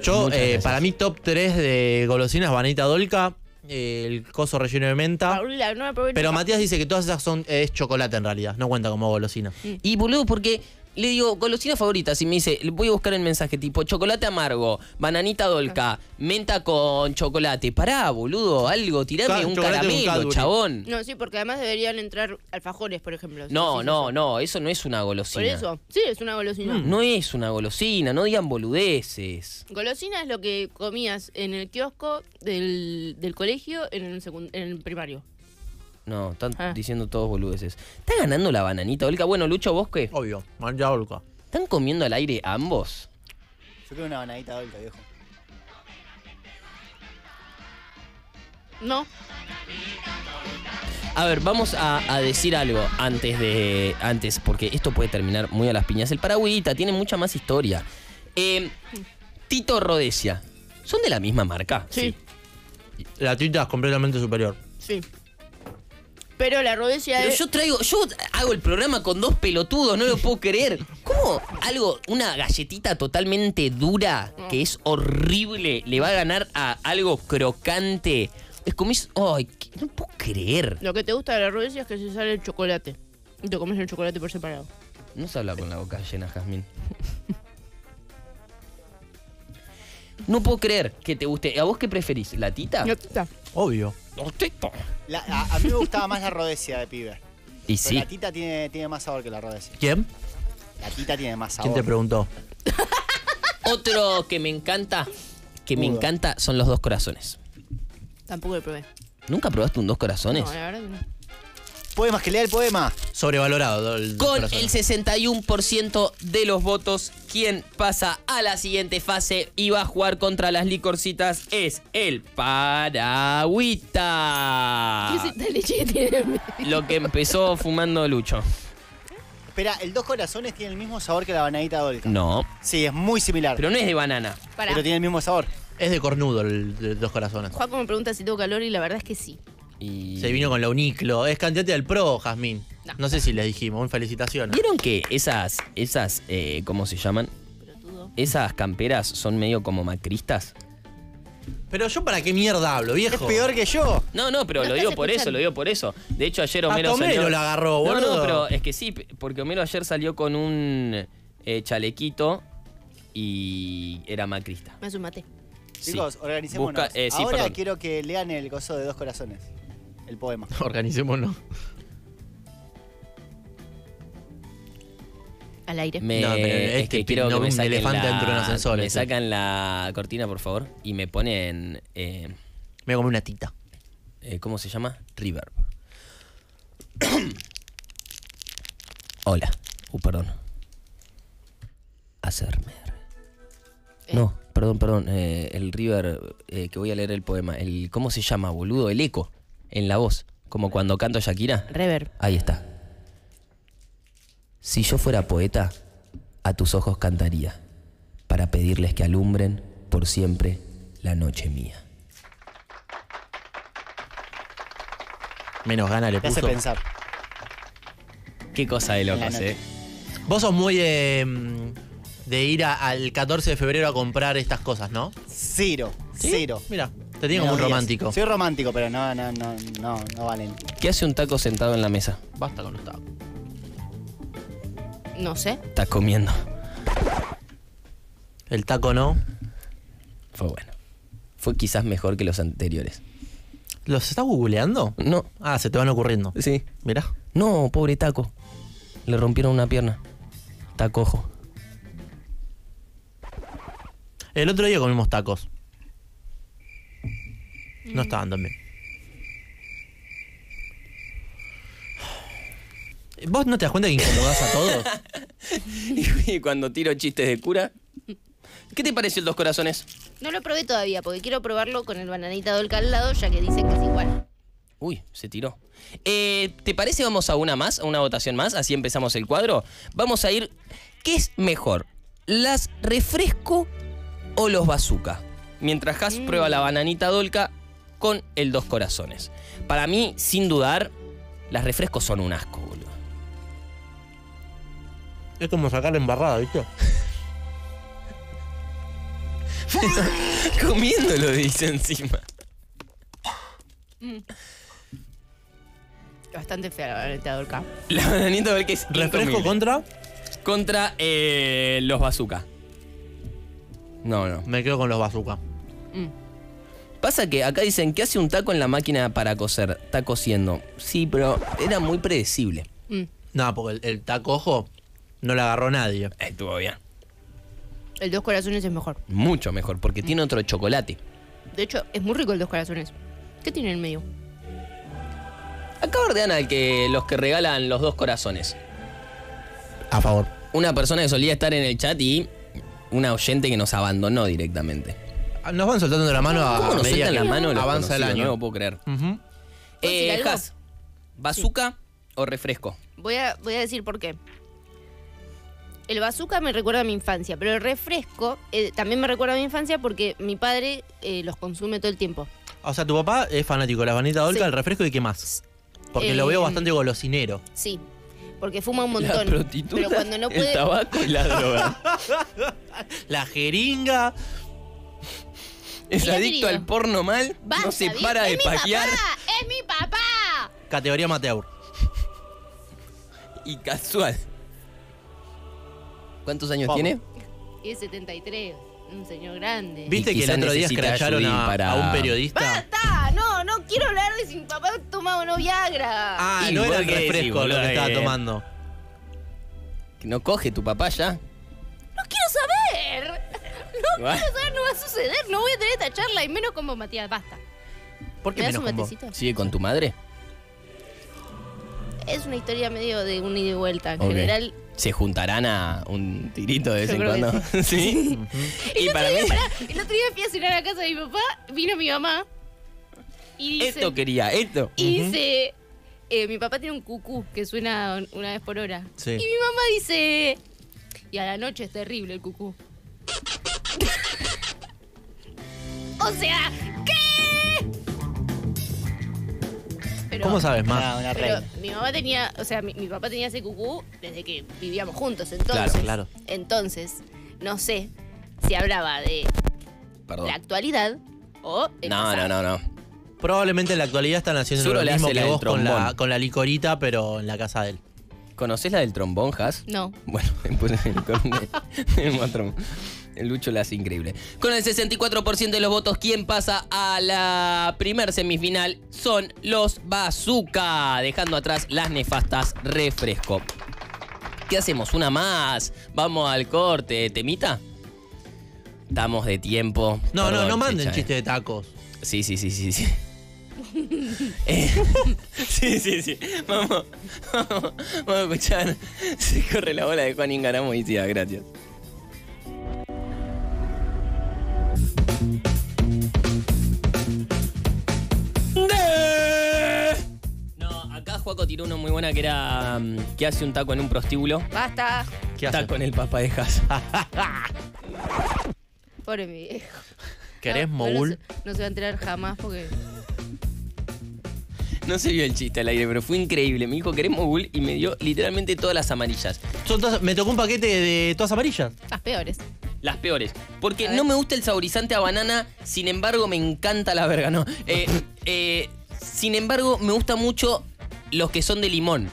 Yo, eh, gracias. para mí, top 3 de golosinas, Vanita Dolca, eh, el coso relleno de menta. Paula, no me probé Pero. Matías dice que todas esas son es chocolate en realidad, no cuenta como golosina. Y boludo, porque le digo, golosina favorita, si me dice, le voy a buscar el mensaje tipo chocolate amargo, bananita dolca, menta con chocolate. Pará, boludo, algo, tirame Ca- un chocolate con caramelo, Cadbury. chabón. No, sí, porque además deberían entrar alfajores, por ejemplo. No, no, no, eso no es una golosina. Por eso, sí, es una golosina. No es una golosina, no digan boludeces. Golosina es lo que comías en el kiosco del, del colegio en el, secund- en el primario. No, están Ah. diciendo todos boludeces. ¿Está ganando la bananita dolca? Bueno, Lucho, ¿vos qué? Obvio, Vanita Dolca. ¿Están comiendo al aire ambos? Yo quiero una banadita dolca, viejo. No, A ver, vamos a, a decir algo antes de. Antes, porque esto puede terminar muy a las piñas. El Paragüita tiene mucha más historia. Eh, Tito Rodesia. ¿Son de la misma marca? Sí. La tita es completamente superior. sí. Pero la rodecia Pero es... yo traigo, yo hago el programa con dos pelotudos, no lo puedo creer. ¿Cómo algo, una galletita totalmente dura, que es horrible, le va a ganar a algo crocante? Es como, es- ay, no puedo creer. Lo que te gusta de la rodecia es que se sale el chocolate. Y te comes el chocolate por separado. No se habla con la boca llena, Jazmín. No puedo creer que te guste. ¿A vos qué preferís? ¿La tita? La tita. Obvio. La- a, a mí me gustaba más la rodesia de pibe. Y Pero sí. La tita tiene, tiene más sabor que la rodesia. ¿Quién? La tita tiene más sabor. ¿Quién te preguntó? Otro que me encanta, que me encanta, son los dos corazones. Tampoco lo probé. ¿Nunca probaste un dos corazones? No, la verdad que no. Poemas, que lea el poema. Sobrevalorado. el Con corazón. el 61% de los votos, quien pasa a la siguiente fase y va a jugar contra las licorcitas es el Paragüita. ¿Qué es esta leche que tiene en medio? Lo que empezó fumando Lucho. Espera, el dos corazones tiene el mismo sabor que la bananita dolca. No, Sí, es muy similar. pero no es de banana. Pará. Pero tiene el mismo sabor. Es de cornudo el de dos corazones. Juaco me pregunta si tengo calor y la verdad es que sí. Y... Se vino con la Uniclo. Es candidata del PRO, Jazmín. No. No. sé si les dijimos. Un felicitaciones. ¿Vieron que esas, esas, eh, ¿cómo se llaman? Esas camperas son medio como macristas. Pero yo para qué mierda hablo, viejo. Es peor que yo. No, no, pero No lo digo por eso, escuchando. lo digo por eso. De hecho, ayer Hasta Homero Homero salió... la agarró, No, no, boludo. pero es que sí, porque Homero ayer salió con un eh, chalequito y era macrista. Me hace un mate. Sí. Chicos, organicémonos. Busca- eh, sí, Ahora perdón. quiero que lean el coso de dos corazones. El poema. Organicémonos. Al aire. Me, No, pero es que quiero no, que me un saquen elefante la, dentro de un ascensor, Me este. sacan la cortina, por favor, y me ponen... eh, Me voy a comer una tita. eh, ¿Cómo se llama? Reverb. Hola. Uh, perdón. Hacerme. No, perdón, perdón. eh, el River, eh, que voy a leer el poema. El, ¿Cómo se llama, boludo? El eco en la voz. Como cuando canto Shakira. Rever. Ahí está. Si yo fuera poeta, a tus ojos cantaría, para pedirles que alumbren por siempre la noche mía. Menos gana le Te hace puso. pensar. Qué cosa de locos, eh. Vos sos muy eh, de ir a- al 14 de febrero a comprar estas cosas, ¿no? Cero. ¿Sí? Cero. Mira, te tiene como un romántico. Soy romántico, pero no, no, no, no, no valen. ¿Qué hace un taco sentado en la mesa? Basta con los tacos. No sé. Está comiendo. El taco no. Fue bueno. Fue quizás mejor que los anteriores. ¿Los estás googleando? No. Ah, se te van ocurriendo. Sí. Mirá. No, pobre taco. Le rompieron una pierna. Está cojo. El otro día comimos tacos. No estaban tan bien. ¿Vos no te das cuenta que incomodás a todos? y cuando tiro chistes de cura. ¿Qué te pareció el dos corazones? No lo probé todavía porque quiero probarlo con el bananita dolca al lado, ya que dicen que es igual. Uy, se tiró. Eh, ¿Te parece vamos a una más, a una votación más? Así empezamos el cuadro. Vamos a ir. ¿Qué es mejor? ¿Las refresco o los bazooka? Mientras Has prueba la bananita dolca con el dos corazones. Para mí, sin dudar, las refrescos son un asco, boludo. Es como sacar la embarrada, ¿viste? Comiéndolo, dice encima. Bastante fea la bananita dolca. La bananita es ¿Refresco contra? Contra eh, los bazooka. No, no. Me quedo con los bazooka. Pasa que acá dicen que hace un taco en la máquina para coser. Está cosiendo. Sí, pero era muy predecible. No, porque el, el taco ojo no le agarró nadie. Estuvo bien. El dos corazones es mejor. Mucho mejor, porque tiene otro chocolate. De hecho, es muy rico el dos corazones. ¿Qué tiene en el medio? Acá ordenan al que los que regalan los dos corazones. A favor. Una persona que solía estar en el chat y una oyente que nos abandonó directamente. Nos van soltando la mano a ¿Cómo nos medida sueltan la que mano los avanza el conocidos? año. No lo puedo creer. Ujú. ¿Puedo decir Eh, algo? Has, ¿bazooka o refresco? Voy a, voy a decir por qué. El bazooka me recuerda a mi infancia, pero el refresco eh, también me recuerda a mi infancia porque mi padre eh, los consume todo el tiempo. O sea, tu papá es fanático de la vanita dolca, Sí. el refresco y qué más. Porque Eh, lo veo bastante golosinero. Sí, porque fuma un La montón. prostituta, pero cuando no el puede. tabaco y la droga. La jeringa. Es adicto al porno mal, Basta, no se para de ¡Es mi pajear papá! ¡Es mi papá! Categoría amateur. y casual. ¿Cuántos años Vamos. tiene? Y es 73. un señor grande. ¿Viste Y que el otro día necesita escracharon ayudín a, para- a un periodista? ¡Basta! No, no quiero hablar de si mi papá tomaba o no Viagra. Ah, Y no era vos el qué decís, refresco lo boludo, que estaba eh. tomando. ¿Que ¿No coge tu papá ya? ¡No quiero saber! No saber, no va a suceder. No voy a tener esta charla y menos como Matías. Basta. ¿Por qué ¿Me das menos un con vos? matecito? ¿Sigue con tu madre? Es una historia medio de un ida y vuelta. En Ok. general, ¿Se juntarán a un tirito de vez Yo en creo que cuando? sí. El y otro, para día, mí, pará, el otro día fui a cenar a casa de mi papá, vino mi mamá y dice, esto quería, esto. y dice eh, mi papá tiene un cucú que suena una vez por hora. Sí. Y mi mamá dice, y a la noche es terrible el cucú. o sea, ¿qué? Pero- ¿Cómo sabes más? Una, una Pero reina. mi mamá tenía, o sea, mi, mi papá tenía ese cucú desde que vivíamos juntos, entonces. Claro, claro. Entonces, no sé si hablaba de Perdón. la actualidad o el No, no, pasado. no, no. Probablemente en la actualidad están haciendo Seguro lo mismo que vos con la, con la licorita, pero en la casa de él. ¿Conoces la del trombón, Has? No. Bueno, después con el otro. El Lucho la hace increíble. Con el 64% de los votos, quien pasa a la primer semifinal son los Bazooka, dejando atrás las nefastas refresco. ¿Qué hacemos? ¿Una más? ¿Vamos al corte? ¿Temita? Estamos de tiempo. No, no, Perdón, no manden eh. chiste de tacos. Sí, sí, sí, sí, sí. Eh, sí, sí, sí. Vamos, vamos, vamos a escuchar. Se corre la bola de Juan Ingaramo y Cia, gracias. No, acá Juaco tiró uno muy buena que era mm, que hace un taco en un prostíbulo. Basta. ¿Qué hace? Taco en el papá de Has. Pobre mi viejo. ¿Querés No, mogul? No se, no se va a enterar jamás porque. No se vio el chiste al aire, pero fue increíble. Me dijo, ¿querés mogul? Y me dio literalmente todas las amarillas. Son todas- me tocó un paquete de todas amarillas. Las peores. Las peores. Porque no me gusta el saborizante a banana, sin embargo me encanta la verga, ¿no? Eh, eh, sin embargo, me gusta mucho los que son de limón.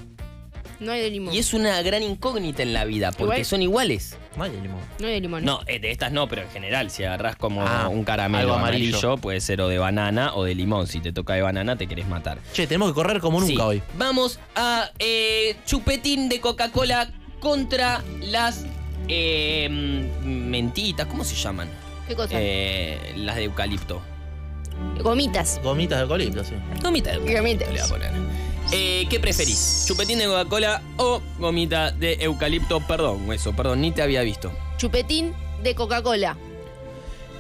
No hay de limón. Y es una gran incógnita en la vida, porque Igual- son iguales. No hay de limón. No hay de limón. No, eh, de estas no, pero en general, si agarrás como Ah, un caramelo algo amarillo, amarillo. puede ser o de banana o de limón. Si te toca de banana, te querés matar. Che, tenemos que correr como nunca Sí. hoy. Vamos a eh, chupetín de Coca-Cola contra las eh, mentitas. ¿Cómo se llaman? ¿Qué cosa? Eh, las de eucalipto. Gomitas. Gomitas de eucalipto, sí. Gomita de eucalipto. Gomitas. le voy a poner. Eh, ¿Qué preferís? ¿Chupetín de Coca-Cola o gomita de eucalipto? Perdón, eso, perdón, ni te había visto. Chupetín de Coca-Cola.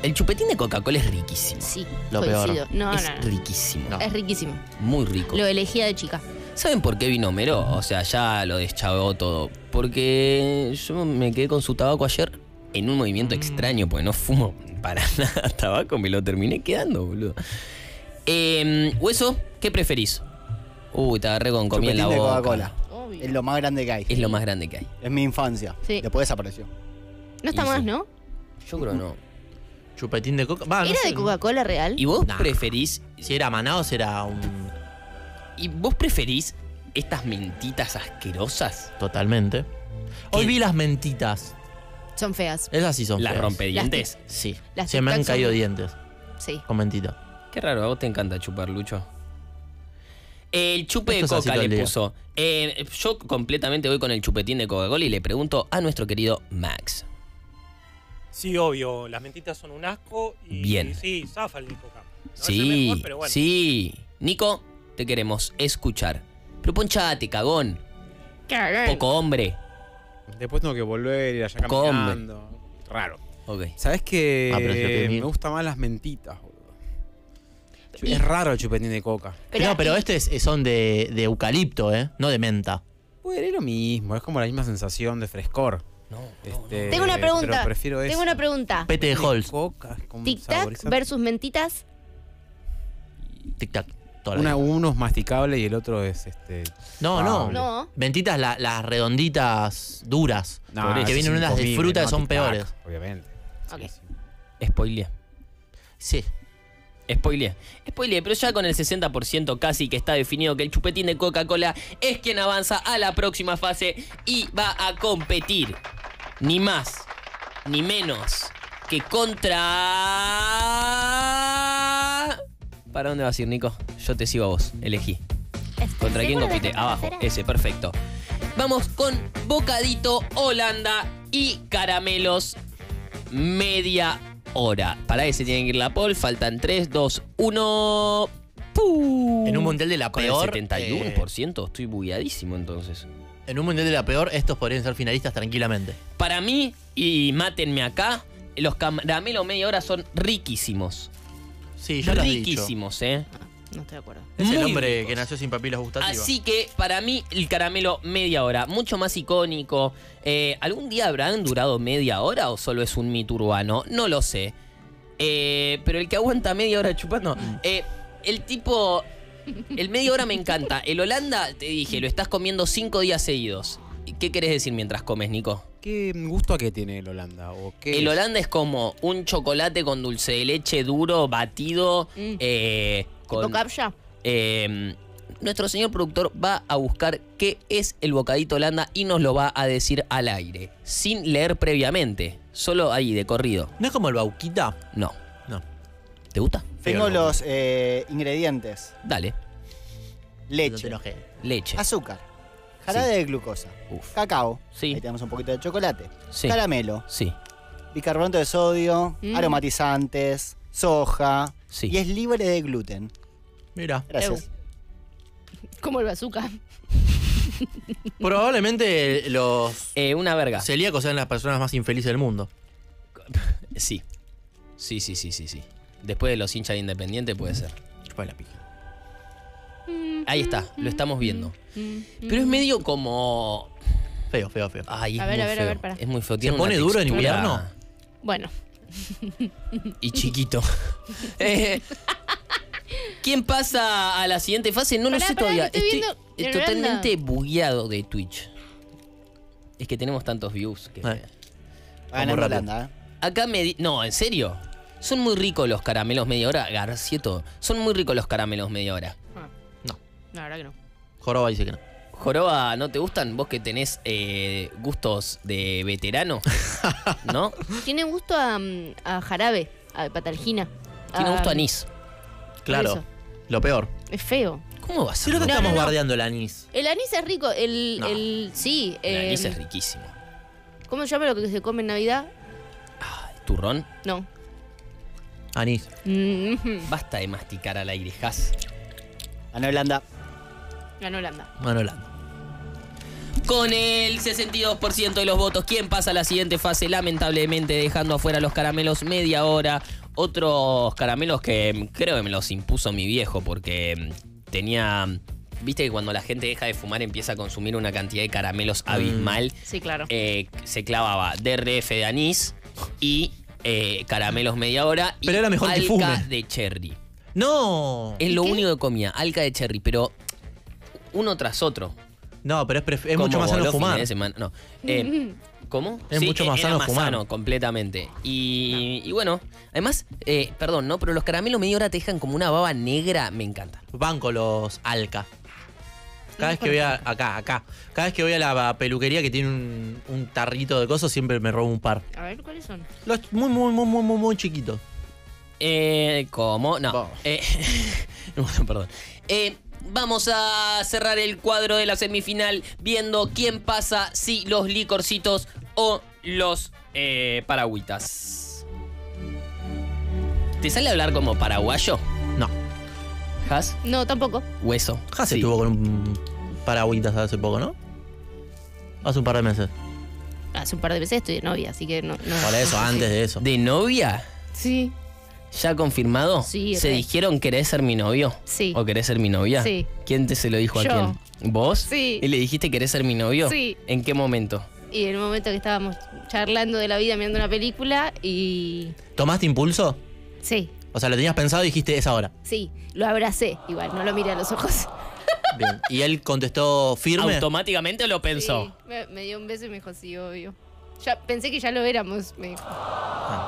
El chupetín de Coca-Cola es riquísimo. Sí, Lo coincido. peor. No, es no, no. riquísimo. Es riquísimo. Muy rico. Lo elegía de chica. ¿Saben por qué vino Homero? O sea, ya lo deschavó todo. Porque yo me quedé con su tabaco ayer en un movimiento Mm. extraño, porque no fumo para nada tabaco, me lo terminé quedando, boludo. Eh, ¿Hueso? ¿Qué preferís? Uy, te agarré con comida en la Chupetín de boca. Coca-Cola. Es lo más grande que hay. Es lo más grande que hay. Es mi infancia. Sí. Después desapareció. No está Y más, sí. ¿no? Yo creo no. Chupetín de coca. Va, no ¿Era sé. de Coca-Cola real? ¿Y vos Nah. preferís? Si era maná o será un. ¿Y vos preferís estas mentitas asquerosas? Totalmente. Hoy vi las mentitas. Son feas. Esas sí son ¿Las feas. rompedientes? Sí. Las Se me han son- caído dientes. Sí. Con mentita. Qué raro, a vos te encanta chupar, Lucho. El chupe de Esto es así coca todo le el día. puso. Eh, yo completamente voy con el chupetín de Coca-Cola y le pregunto a nuestro querido Max. Sí, obvio, las mentitas son un asco y Bien. sí, zafa el Nico Camp. No es el sí, mejor, pero bueno. sí. Nico, te queremos escuchar. Pero ponchate, cagón. Poco hombre. Después tengo que volver, ir allá Come. caminando. Raro. Ok. ¿Sabes que Ah, pero si lo tenés bien. me gustan más las mentitas, boludo? Es raro el chupetín de coca. Pero- no, pero este es- son de, de eucalipto, ¿eh? No de menta. Bueno, es lo mismo, es como la misma sensación de frescor. No, Este, Tengo una pero pregunta. prefiero Tengo eso. una pregunta. Pete de Halls. Coca, con Tic Tac saborizante. versus mentitas. Tic tac. toda la Una- uno es masticable y el otro es este. No, no. No. Mentitas, la- las redonditas duras. No, que vienen unas de fruta no, que son peores. Obviamente. Ok. Spoileé. Sí. Spoileé. Spoileé, pero ya con el 60% casi que está definido que el chupetín de Coca-Cola es quien avanza a la próxima fase y va a competir. Ni más, ni menos que contra... ¿Para dónde vas a ir, Nico? Yo te sigo a vos, elegí. ¿Contra quién compite? que Abajo, ese, perfecto. Vamos con Bocadito, Holanda y Caramelos, media hora. Para ese tienen que ir la pole, faltan 3, 2, 1... En un mundial de la Con peor. el 71%, estoy bugueadísimo entonces. eh, en un mundial de la peor, estos podrían ser finalistas tranquilamente. Para mí, y mátenme acá, los caramelos media hora son riquísimos. Sí, ya lo has dicho. Riquísimos, ¿eh? No estoy de acuerdo. Es el hombre ricos. que nació sin papilas gustativas. Así que para mí el caramelo media hora, mucho más icónico. Eh, ¿Algún día habrán durado media hora o solo es un mito urbano? No lo sé. Eh, pero el que aguanta media hora chupando. eh, el tipo. El media hora me encanta. El Holanda, te dije, lo estás comiendo cinco días seguidos. ¿Qué querés decir mientras comes, Nico? ¿Qué gusto a qué tiene el Holanda? ¿O qué El es? Holanda es como un chocolate con dulce de leche duro, batido, Mm. eh, ¿Tipo con, capcha? eh, nuestro señor productor va a buscar qué es el bocadito Holanda y nos lo va a decir al aire, sin leer previamente, solo ahí de corrido. ¿No es como el Bauquita? No. No. ¿Te gusta? Tengo los eh, ingredientes. Dale. Leche. Leche. Azúcar. Jarabe de glucosa. Cacao. Sí. Ahí tenemos un poquito de chocolate. Sí. Caramelo. Sí. Bicarbonato de sodio. Mm. Aromatizantes. Soja. Sí. Y es libre de gluten. Mira. Gracias. Como el bazooka. Probablemente los Eh, una verga. celíacos sean las personas más infelices del mundo. Sí. Sí, sí, sí, sí, sí. Después de los hinchas de Independiente puede ser. Chupa la pija. Ahí está, lo estamos viendo. Pero es medio como... Feo, feo, feo. Ay, es A ver, muy a ver, a feo. ver, pará. Es muy feo. ¿Se pone duro en invierno? Bueno. Y chiquito. Eh, ¿Quién pasa a la siguiente fase? No lo sé pará, todavía. estoy Estoy, viendo en totalmente bugueado de Twitch. Es que tenemos tantos views que... Ganando Holanda, ¿eh? Acá me... di- No, ¿en serio? Son muy ricos los caramelos media hora. Garcieto. Son muy ricos los caramelos media hora. La verdad que no. Joroba dice que no. Joroba, ¿no te gustan? Vos que tenés eh, gustos de veterano, ¿no? Tiene gusto a, mm, a jarabe, a patalgina. Tiene gusto a anís. Claro. eso. Lo peor. Es feo. ¿Cómo va a ser? no te No, estamos no, no. bardeando el anís. El anís es rico. El, No. el sí. El eh, anís es riquísimo. ¿Cómo se llama lo que se come en Navidad? ¿Turrón? No. Anís. Mm, Basta de masticar al aire, Has. Ganó Holanda. Ganó Holanda. Bueno, Holanda. Con el 62% de los votos, ¿quién pasa a la siguiente fase? Lamentablemente dejando afuera los caramelos media hora. Otros caramelos que mm, creo que me los impuso mi viejo porque mm, tenía... Viste que cuando la gente deja de fumar empieza a consumir una cantidad de caramelos abismal. Sí, claro. Eh, se clavaba DRF de anís y eh, caramelos media hora y Pero era mejor que alca fume. de cherry. No. Es lo único que comía, alca de cherry, pero uno tras otro. No, pero es, pref- es mucho más sano fumar. No. Eh, ¿Cómo? Es mucho más era sano más fumar. sano, completamente. Y, y bueno, además, eh, perdón, ¿no? Pero los caramelos media hora te dejan como una baba negra, me encanta. Banco los Alca. Cada vez que voy a. Acá, acá. Cada vez que voy a la peluquería que tiene un, un tarrito de cosas, siempre me robo un par. A ver, ¿cuáles son? Los muy, muy, muy, muy, muy, muy chiquitos. Eh, ¿Cómo? No. Eh, bueno, perdón. Eh, vamos a cerrar el cuadro de la semifinal viendo quién pasa, si los licorcitos o los eh, paragüitas. ¿Te sale a hablar como paraguayo? No. ¿Has? No, tampoco. Hueso. Hace Sí. estuvo con un paragüitas hace poco, ¿no? Hace un par de meses. Hace un par de veces estoy de novia, así que no. no Por eso, antes de eso. ¿De novia? Sí. ¿Ya confirmado? Sí, ¿Se re. dijeron querés ser mi novio? Sí. ¿O querés ser mi novia? Sí. ¿Quién te se lo dijo Yo. a quién? ¿Vos? Sí. ¿Y le dijiste querés ser mi novio? Sí. ¿En qué momento? Y en el momento que estábamos charlando de la vida, mirando una película y. ¿Tomaste impulso? Sí, O sea, lo tenías pensado y dijiste es ahora. sí, lo abracé. Igual, no lo miré a los ojos. Bien. Y él contestó firme. ¿Automáticamente lo pensó? Sí, me, me dio un beso y me dijo, sí, obvio. Ya, pensé que ya lo éramos, me dijo.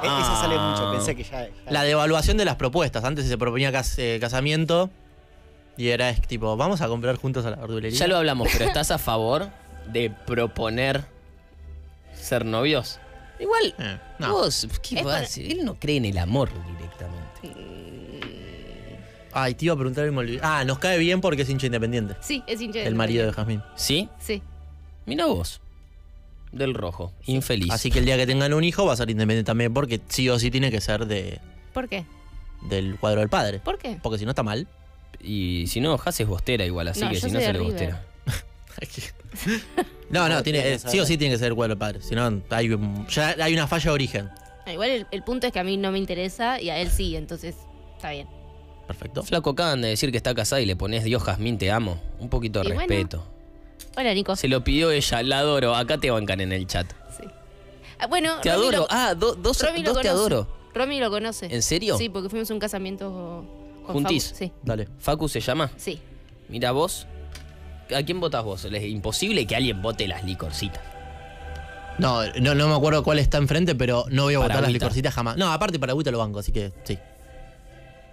E- Esa sale mucho, pensé que ya. ya- La devaluación de las propuestas. Antes se proponía cas- eh, casamiento y era es tipo, vamos a comprar juntos a la verdulería. Ya lo hablamos, pero ¿estás a favor de proponer ser novios? Igual, Eh, no. vos, ¿qué Es vas? para- Él no cree en el amor directamente. Ay, te iba a preguntar y me olvidé. Ah, nos cae bien porque es hincha independiente. Sí, es hincha El marido de Jazmín. ¿Sí? Sí. Mira vos. Del rojo. Infeliz. Así que el día que tengan un hijo va a ser independiente también porque sí o sí tiene que ser de, ¿Por qué? del cuadro del padre. ¿Por qué? Porque si no está mal. Y si no, Haas es bostera igual, así No, que yo si no soy de sale River. bostera. No, no, No, tiene, eh, sí o sí tiene que ser el cuadro del padre. Si no, hay, un- ya hay una falla de origen. Ah, igual el, el punto es que a mí no me interesa y a él sí, entonces está bien. Perfecto. Flaco, acaban de decir que está casada y le pones Dios Jazmín, te amo. Un poquito de Y bueno. respeto. Hola, Nico. Se lo pidió ella, la adoro. Acá te bancan en el chat. Ah, bueno, Te Romy adoro. lo- Ah, do- dos, Romy dos te adoro. Romy lo conoce. ¿En serio? Sí, porque fuimos a un casamiento con Juntís. Facu, Sí, Dale. Facu se llama. sí. Mira vos. ¿A quién votás vos? Es imposible que alguien vote las licorcitas. No, no, no me acuerdo cuál está enfrente, pero no voy a votar las licorcitas jamás. No, aparte Paragüita lo banco, así que sí.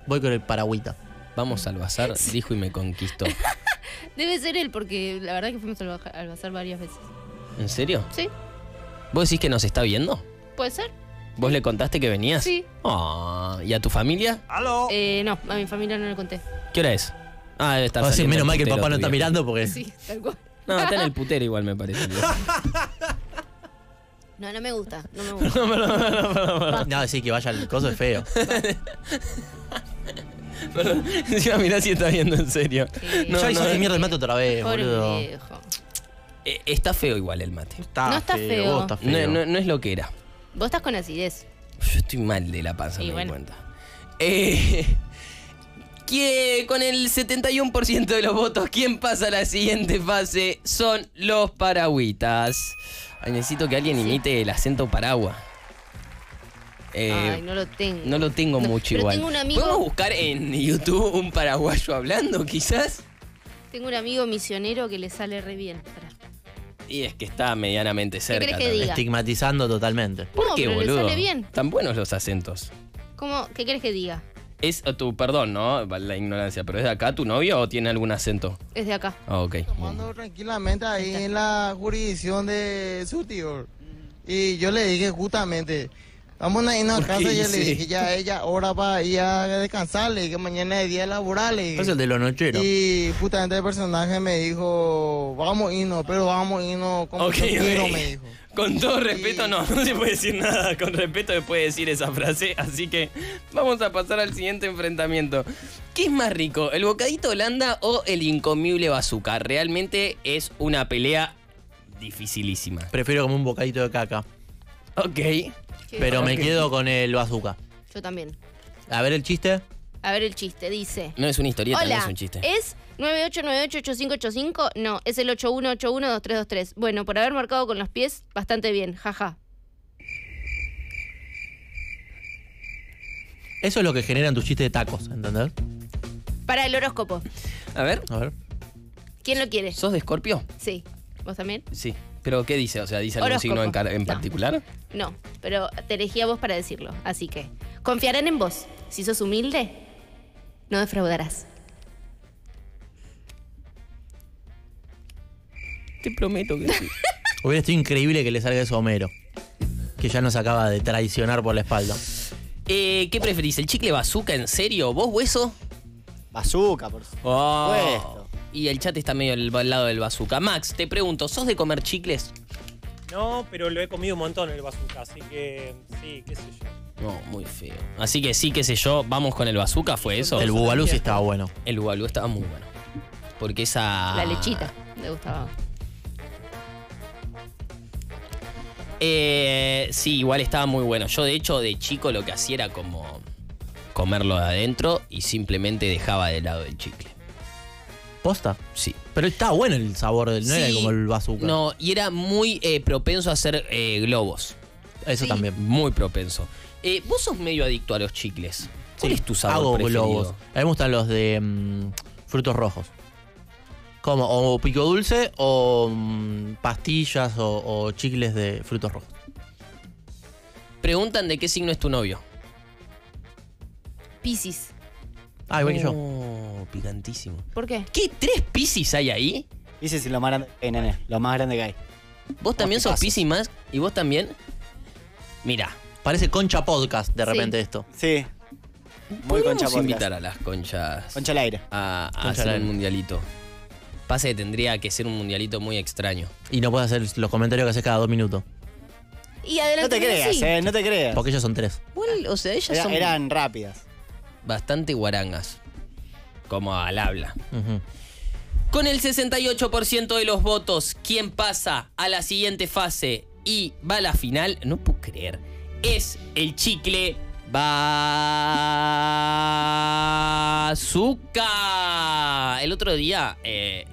Voy con el Paragüita. Vamos al bazar, dijo y me conquistó. Debe ser él, porque la verdad que fuimos al, al bazar varias veces. ¿En serio? Sí, ¿Vos decís que nos está viendo? puede ser. ¿Vos le contaste que venías? Sí. Ah, ¿Y a tu familia? Eh, no, a mi familia no le conté. ¿Qué hora es? Ah, debe estar saliendo menos mal que el papá no está mirando porque. Sí, tal cual. No, está en el putero igual me parece. No, no me gusta, no me gusta. no, perdón, perdón, perdón, perdón. No, decir que vaya el coso es feo. Perdón. Encima mirá si está viendo en serio. No, ya no, hizo mierda el mate otra vez, Pobre boludo. viejo. eh, está feo igual el mate. Está No está feo. vos está No, feo. no- no es lo que era. Vos estás con acidez. Yo estoy mal de la panza, Y me bueno. di cuenta. Eh, que con el 71% de los votos, ¿quién pasa a la siguiente fase? Son los paragüitas. Ay, necesito que alguien imite el acento paragua. Eh, Ay, no lo tengo. no lo tengo No, mucho pero igual. tengo un amigo- ¿Podemos buscar en YouTube un paraguayo hablando, quizás? Tengo un amigo misionero que le sale re bien. Pará. Y es que está medianamente cerca. que diga? Estigmatizando totalmente. ¿Por No, qué, pero le boludo? sale bien. Tan buenos los acentos. ¿Cómo? ¿Qué querés que diga? Es eh, tu, perdón, ¿no? La ignorancia, pero ¿es de acá tu novio o tiene algún acento? Es de acá. Ah, ok. Ando tranquilamente ahí en la jurisdicción de su tío. Y yo le dije justamente, vamos a ir a ¿Por qué casa y yo le dije, ya ella hora para ir a descansar, le dije, mañana es día laboral. Es el de los nocheros. Y justamente el personaje me dijo, vamos a irnos, pero vamos a irnos como Ok, yo quiero, ok. me dijo. Con todo respeto, no, no se puede decir nada. Con respeto se puede decir esa frase. Así que vamos a pasar al siguiente enfrentamiento. ¿Qué es más rico, el bocadito Holanda o el incomible bazooka? Realmente es una pelea dificilísima. Prefiero como un bocadito de caca. Ok. Pero me quedo con el bazooka. Yo también. A ver el chiste. A ver el chiste, dice. No es una historieta, Hola, no es un chiste. ¿es 98988585? No, es el 81812323. Bueno, por haber marcado con los pies, bastante bien, jaja. Eso es lo que generan tus chistes de tacos, ¿entendés? Para el horóscopo. A ver. A ver. ¿Quién lo quiere? ¿Sos de Escorpio? Sí. ¿Vos también? Sí. ¿Pero qué dice? O sea, ¿dice algún Horóscopo. signo en, car- en No. particular? No, pero te elegí a vos para decirlo. Así que, confiarán en vos. Si sos humilde, no defraudarás. Te prometo que sí. Hubiera sido increíble que le salga eso a Homero. Que ya nos acaba de traicionar por la espalda. Eh, ¿Qué preferís? ¿El chicle bazooka en serio? ¿Vos, hueso? Bazooka, por Oh. Y el chat está medio al, al lado del bazooka. Max, te pregunto, ¿sos de comer chicles? No, pero lo he comido un montón el bazooka, así que sí, qué sé yo. No, muy feo. Así que sí, qué sé yo, vamos con el bazooka, ¿fue eso? El bubalú sí estaba bueno. El bubalú estaba muy bueno. Porque esa... La lechita, me gustaba. Eh, sí, igual estaba muy bueno. Yo, de hecho, de chico lo que hacía era como comerlo de adentro y simplemente dejaba de lado el chicle. ¿Posta? Sí. Pero estaba bueno el sabor del. No era como el bazooka. No, y era muy eh, propenso a hacer eh, globos. Eso también. Muy propenso. Eh, vos sos medio adicto a los chicles. ¿Cuál es tu sabor Hago preferido? globos. A mí me gustan los de mm, frutos rojos. Como o pico dulce o mm, pastillas o, o chicles de frutos rojos. Preguntan de qué signo es tu novio. Piscis. Ah, igual que yo. Oh, picantísimo. ¿Por qué? ¿Qué? ¿Tres Piscis hay ahí? Piscis es lo más grande, eh, nene, lo más grande que hay. ¿Vos también sos. Piscis más? ¿Y vos también? Mira. Parece concha podcast de Sí. repente esto. Sí. Muy concha podcast. invitar a las conchas. Concha al aire. A, a Concha hacer aire. un mundialito. Pasa que tendría que ser un mundialito muy extraño. Y no puede hacer los comentarios que haces cada dos minutos. Y adelante. No te creas, sí. eh, no te creas. Porque ellos son tres. Igual, o sea, ellas Era- son eran rápidas. Bastante guarangas. Como al habla. Con el 68% de los votos, quien pasa a la siguiente fase y va a la final, no puedo creer, es el chicle Bazooka. El otro día eh,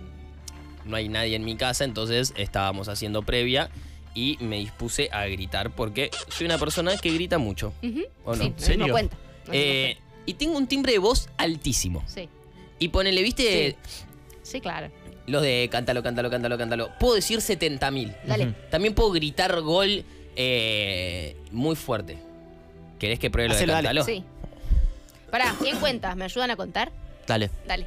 no hay nadie en mi casa, entonces estábamos haciendo previa y me dispuse a gritar porque soy una persona que grita mucho. Ujú. ¿O no? Sí, nos dimos cuenta. nos dimos Eh, y tengo un timbre de voz altísimo. Sí. Y ponele, ¿viste? Sí, claro. Los de cántalo, cántalo, cántalo, cántalo. Puedo decir 70.000. Dale. También puedo gritar gol eh, muy fuerte. ¿Querés que pruebe lo de Hacelo, dale. cántalo? Sí. Pará, ¿quién cuenta? ¿Me ayudan a contar? Dale. Dale.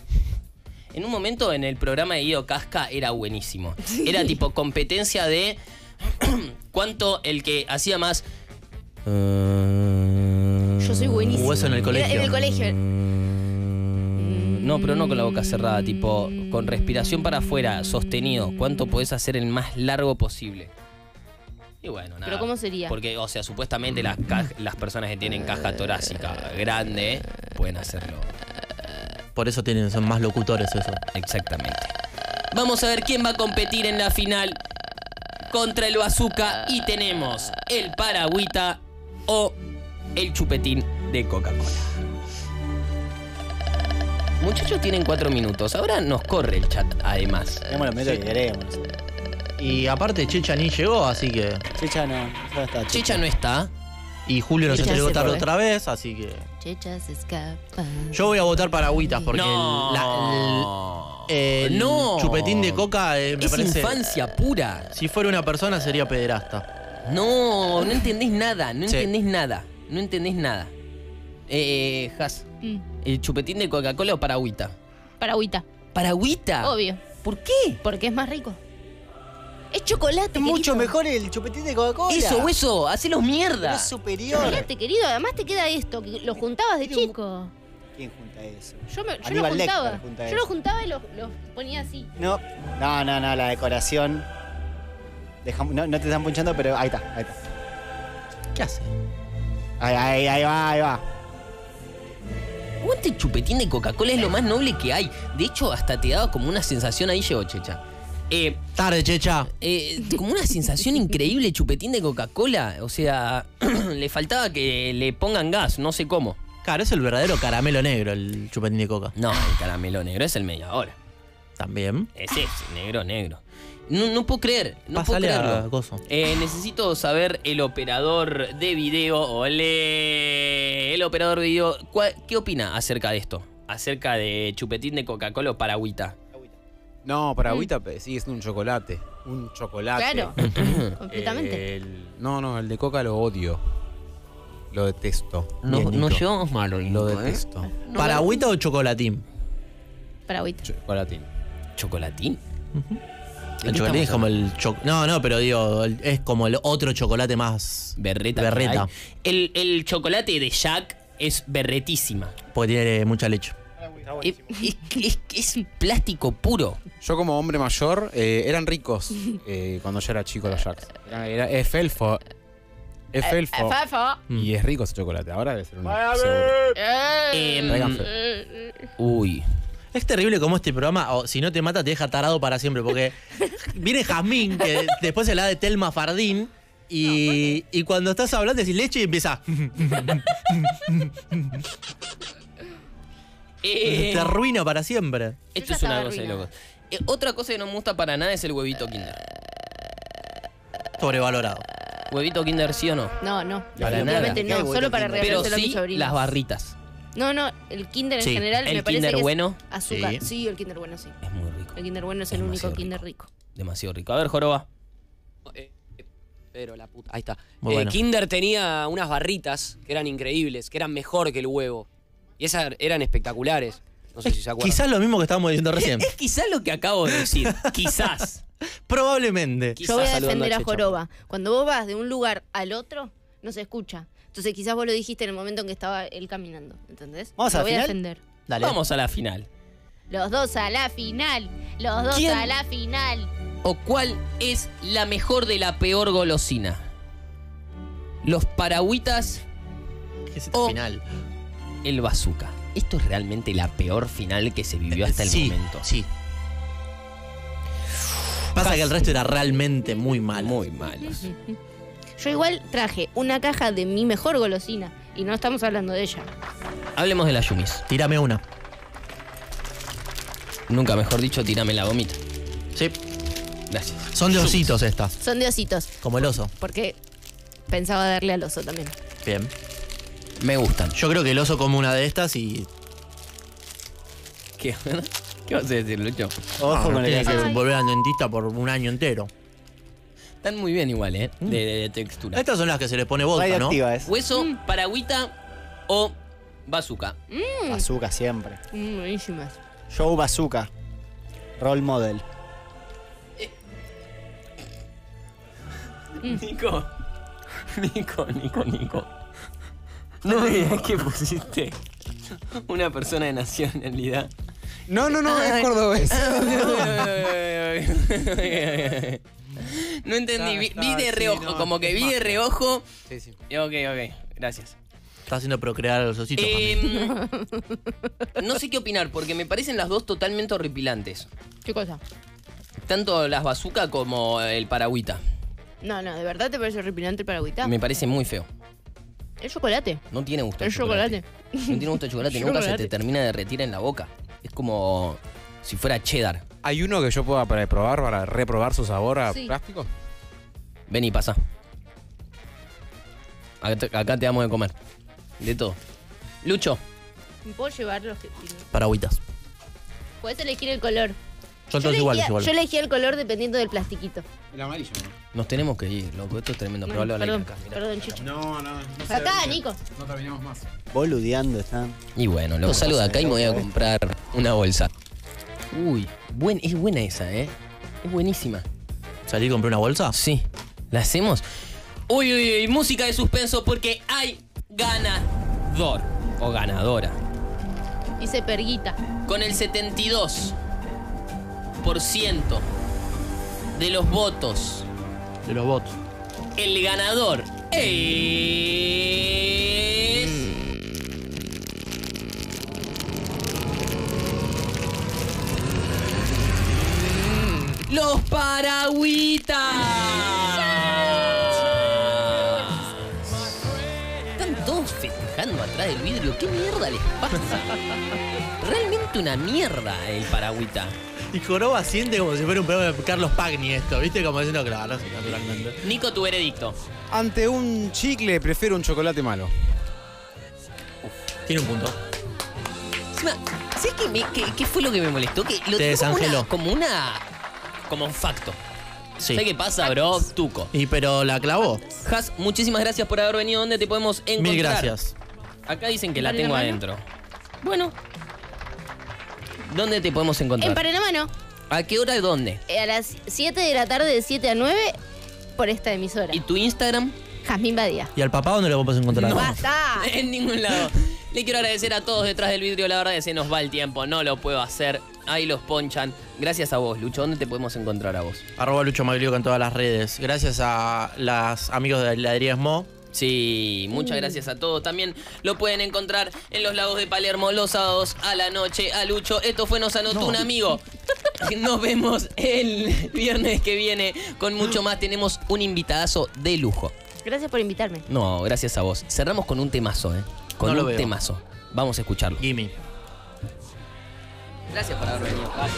En un momento en el programa de Guido Casca era buenísimo. Era tipo competencia de cuánto el que hacía más. Yo soy buenísimo. Hubo eso en el Era- colegio. En el colegio. No, pero no con la boca cerrada, tipo con respiración para afuera, sostenido. ¿Cuánto podés hacer el más largo posible? Y bueno, nada. ¿Pero cómo sería? Porque, o sea, supuestamente las, las personas que tienen caja torácica grande pueden hacerlo. Por eso tienen, son más locutores eso. Exactamente. Vamos a ver quién va a competir en la final contra el bazooka y tenemos el paragüita o el chupetín de Coca-Cola. Muchachos tienen cuatro minutos. Ahora nos corre el chat, además. Tenemos los metros que queremos. Y aparte Checha ni llegó, así que. Chicha no. no está, Chicha no está. Y Julio nos entregó tarde otra vez, así que. Yo voy a votar para Agüitas porque No. el, la- el- el No. chupetín de coca eh, me Es parece. infancia pura. Si fuera una persona sería pederasta. No, no entendés nada, no Sí. entendés nada, no entendés nada. Eh, Has, Mm, ¿el chupetín de Coca-Cola o paragüita? Paragüita. ¿Paragüita? Obvio. ¿Por qué? Porque es más rico. Es chocolate, Es mucho querido. mejor el chupetín de Coca-Cola. Eso, eso, hacelos mierda. Es superior. Chocolate, querido. Además te queda esto, que lo juntabas de chico. ¿Quién junta eso? Yo, me, yo lo juntaba. junta Yo lo juntaba y lo, lo ponía así. No, no, no, no, la decoración. Dejam- no, no te están punchando, pero ahí está, ahí está. ¿Qué hace? Ahí, ahí, ahí va, ahí va. El chupetín de Coca-Cola es lo más noble que hay. De hecho, hasta te daba como una sensación, ahí llegó Checha. Eh, Tarde, Checha. eh, como una sensación increíble chupetín de Coca-Cola. O sea, le faltaba que le pongan gas, no sé cómo. Claro, es el verdadero caramelo negro, el chupetín de coca. No, el caramelo negro es el media hora. También. Es ese, negro, negro. No, no puedo creer, no Pásale puedo a creerlo. Gozo. Eh, necesito saber el operador de video, ole, el operador de video, ¿cuál- ¿qué opina acerca de esto? Acerca de chupetín de Coca-Cola o paragüita. No, para agüita pe- sigue siendo un chocolate. Un chocolate. Claro. Completamente. El- no, no, el de coca lo odio. Lo detesto. No, Bien, no Nico. llevamos malo, Lo Nico, ¿eh? detesto. ¿Para agüita o chocolatín? Paragüita. Chocolatín. ¿Chocolatín? El chocolatín es como el cho- No, no, pero digo, el- es como el otro chocolate más. Berreta. Berreta. El, el chocolate de Jack es berretísima. Porque tiene mucha leche. Es, es, es- es plástico puro. Yo como hombre mayor, eh, eran ricos eh, cuando yo era chico los Jacks. Era, era- es felfo. Es felfo. Y es rico ese chocolate. Ahora debe ser un Traigan fe. uy. Es terrible como este programa, o si no te mata, te deja tarado para siempre. Porque viene Jazmín, que después se la de Telma Fardín. Y, y cuando estás hablando decís leche y empieza. Eh, te arruina para siempre. Esto es una cosa de locos. Eh, otra cosa que no me gusta para nada es el huevito Kinder. Sobrevalorado. ¿Huevito Kinder sí o no? No, no. Para nada. no. Solo para Pero regalárselo a mis sí sobrinos. las barritas. No, no, el Kinder en Sí, general el me parece Kinder que bueno. es azúcar. Sí. Sí. el Kinder bueno sí. Es muy rico. El Kinder bueno es, el único Kinder rico. Demasiado rico. A ver, Joroba. Pero la puta. Ahí está. Muy Eh, bueno. Kinder tenía unas barritas que eran increíbles, que eran mejor que el huevo. Y esas eran espectaculares. No sé si se acuerdan. Quizás lo mismo que estábamos diciendo recién. Es quizás lo que acabo de decir. quizás. Probablemente. Yo voy a defender a Joroba. Cuando vos vas de un lugar al otro, no se escucha. Entonces quizás vos lo dijiste en el momento en que estaba él caminando. ¿Entendés? ¿Vamos Lo a la voy a final? defender. Vamos a la final. Los dos a la final. Los dos ¿Quién? a la final. ¿O cuál es la mejor de la peor golosina? ¿Los paragüitas o el bazooka? Esto es realmente la peor final que se vivió hasta el Sí, momento. Sí. Pasa que el resto era realmente muy malo. Muy malos. Yo igual traje una caja de mi mejor golosina. Y no estamos hablando de ella. Hablemos de la Yumis. Tírame una. Nunca mejor dicho, tírame la gomita. Sí. Gracias. Son de ositos estas. Son de ositos. Como el oso. Porque pensaba darle al oso también. Bien. Me gustan. Yo creo que el oso come una de estas y. ¿Qué? ¿Qué vas a decir, Lucho? Ah, con el tiene que volver al dentista por un año entero. Están muy bien igual, ¿eh? De, de- de textura. Estas son las que se le pone vodka, ¿no? Hueso, paragüita o bazooka. Bazooka siempre. Mm, buenísimas. Joe Bazooka. Role model. Nico. Nico, Nico, Nico. No me digas que pusiste una persona de nacionalidad. No, no, no, es cordobés. No entendí, vi, de reojo, sí, no, como que vi de reojo. Sí, sí. Ok, ok, gracias. Está haciendo procrear a los ositos. Em, no sé qué opinar, porque me parecen las dos totalmente horripilantes. ¿Qué cosa? Tanto las bazooka como el paragüita. No, no, ¿de verdad te parece horripilante el paragüita? Me parece muy feo. Es chocolate. No tiene gusto. Es chocolate. No tiene gusto de chocolate, nunca se te termina de derretir en la boca. Es como si fuera cheddar. ¿Hay uno que yo pueda para probar, para reprobar su sabor a Sí. plástico? Ven y pasa. Acá te, acá te damos de comer. De todo. Lucho, ¿Me puedo llevar los que Paragüitas. Puedes elegir el color. Son Yo todos iguales elegía, igual. yo elegía el color dependiendo del plastiquito. El amarillo. nos tenemos que ir, loco. Esto es tremendo. Aire perdón, acá, perdón, Chicho. No, no. Acá, Nico. No terminamos más. Boludeando están. Y bueno, lo salgo de acá y me voy a comprar una bolsa. Uy, buen, es buena esa, ¿eh? Es buenísima. ¿Salí y compré una bolsa? Sí. ¿La hacemos? Uy, uy, uy, música de suspenso porque hay ganador o ganadora. Dice perguita. Con el 72% de los votos, De los bots. el ganador es... Los paragüitas. Están todos festejando atrás del vidrio. ¿Qué mierda les pasa? Realmente una mierda el paragüita. Y Joroba siente como si fuera un programa de Carlos Pagni esto, ¿viste? Como diciendo, claro, sí, naturalmente. Nico, tu veredicto. Ante un chicle prefiero un chocolate malo. Tiene un punto. Encima, ¿sabes qué, me- qué- qué fue lo que me molestó? Que lo Te tiró como una, desangeló. como una. como un facto. Sí. ¿Sabes qué pasa, bro? Tuco. Y pero la clavó. Has, muchísimas gracias por haber venido. ¿Dónde te podemos encontrar? Mil gracias. Acá dicen que la ¿Vale tengo mano? adentro. Bueno. ¿Dónde te podemos En encontrar? Paranamano. ¿A qué hora y dónde? eh, A las 7 de la tarde, de 7 a 9, por esta emisora. ¿Y tu Instagram? Jazmín Badía. ¿Y al papá dónde lo podemos encontrar? ¡Basta! En ningún lado. Le quiero agradecer a todos detrás del vidrio. La verdad que se nos va el tiempo. No lo puedo hacer. Ahí los ponchan. Gracias a vos, Lucho. ¿Dónde te podemos encontrar a vos? Arroba Lucho Maglio en todas las redes. Gracias a los amigos de la heladería Smo. Sí, muchas gracias a todos. También lo pueden encontrar en los lagos de Palermo los sábados a la noche. A Lucho, esto fue Nos Anotó un Amigo. Nos vemos el viernes que viene con mucho más. Tenemos un invitadazo de lujo. Gracias por invitarme. No, gracias a vos. Cerramos con un temazo, ¿eh? Con No lo un veo. temazo. Vamos a escucharlo. Gimme. Gracias por haber venido. Bye.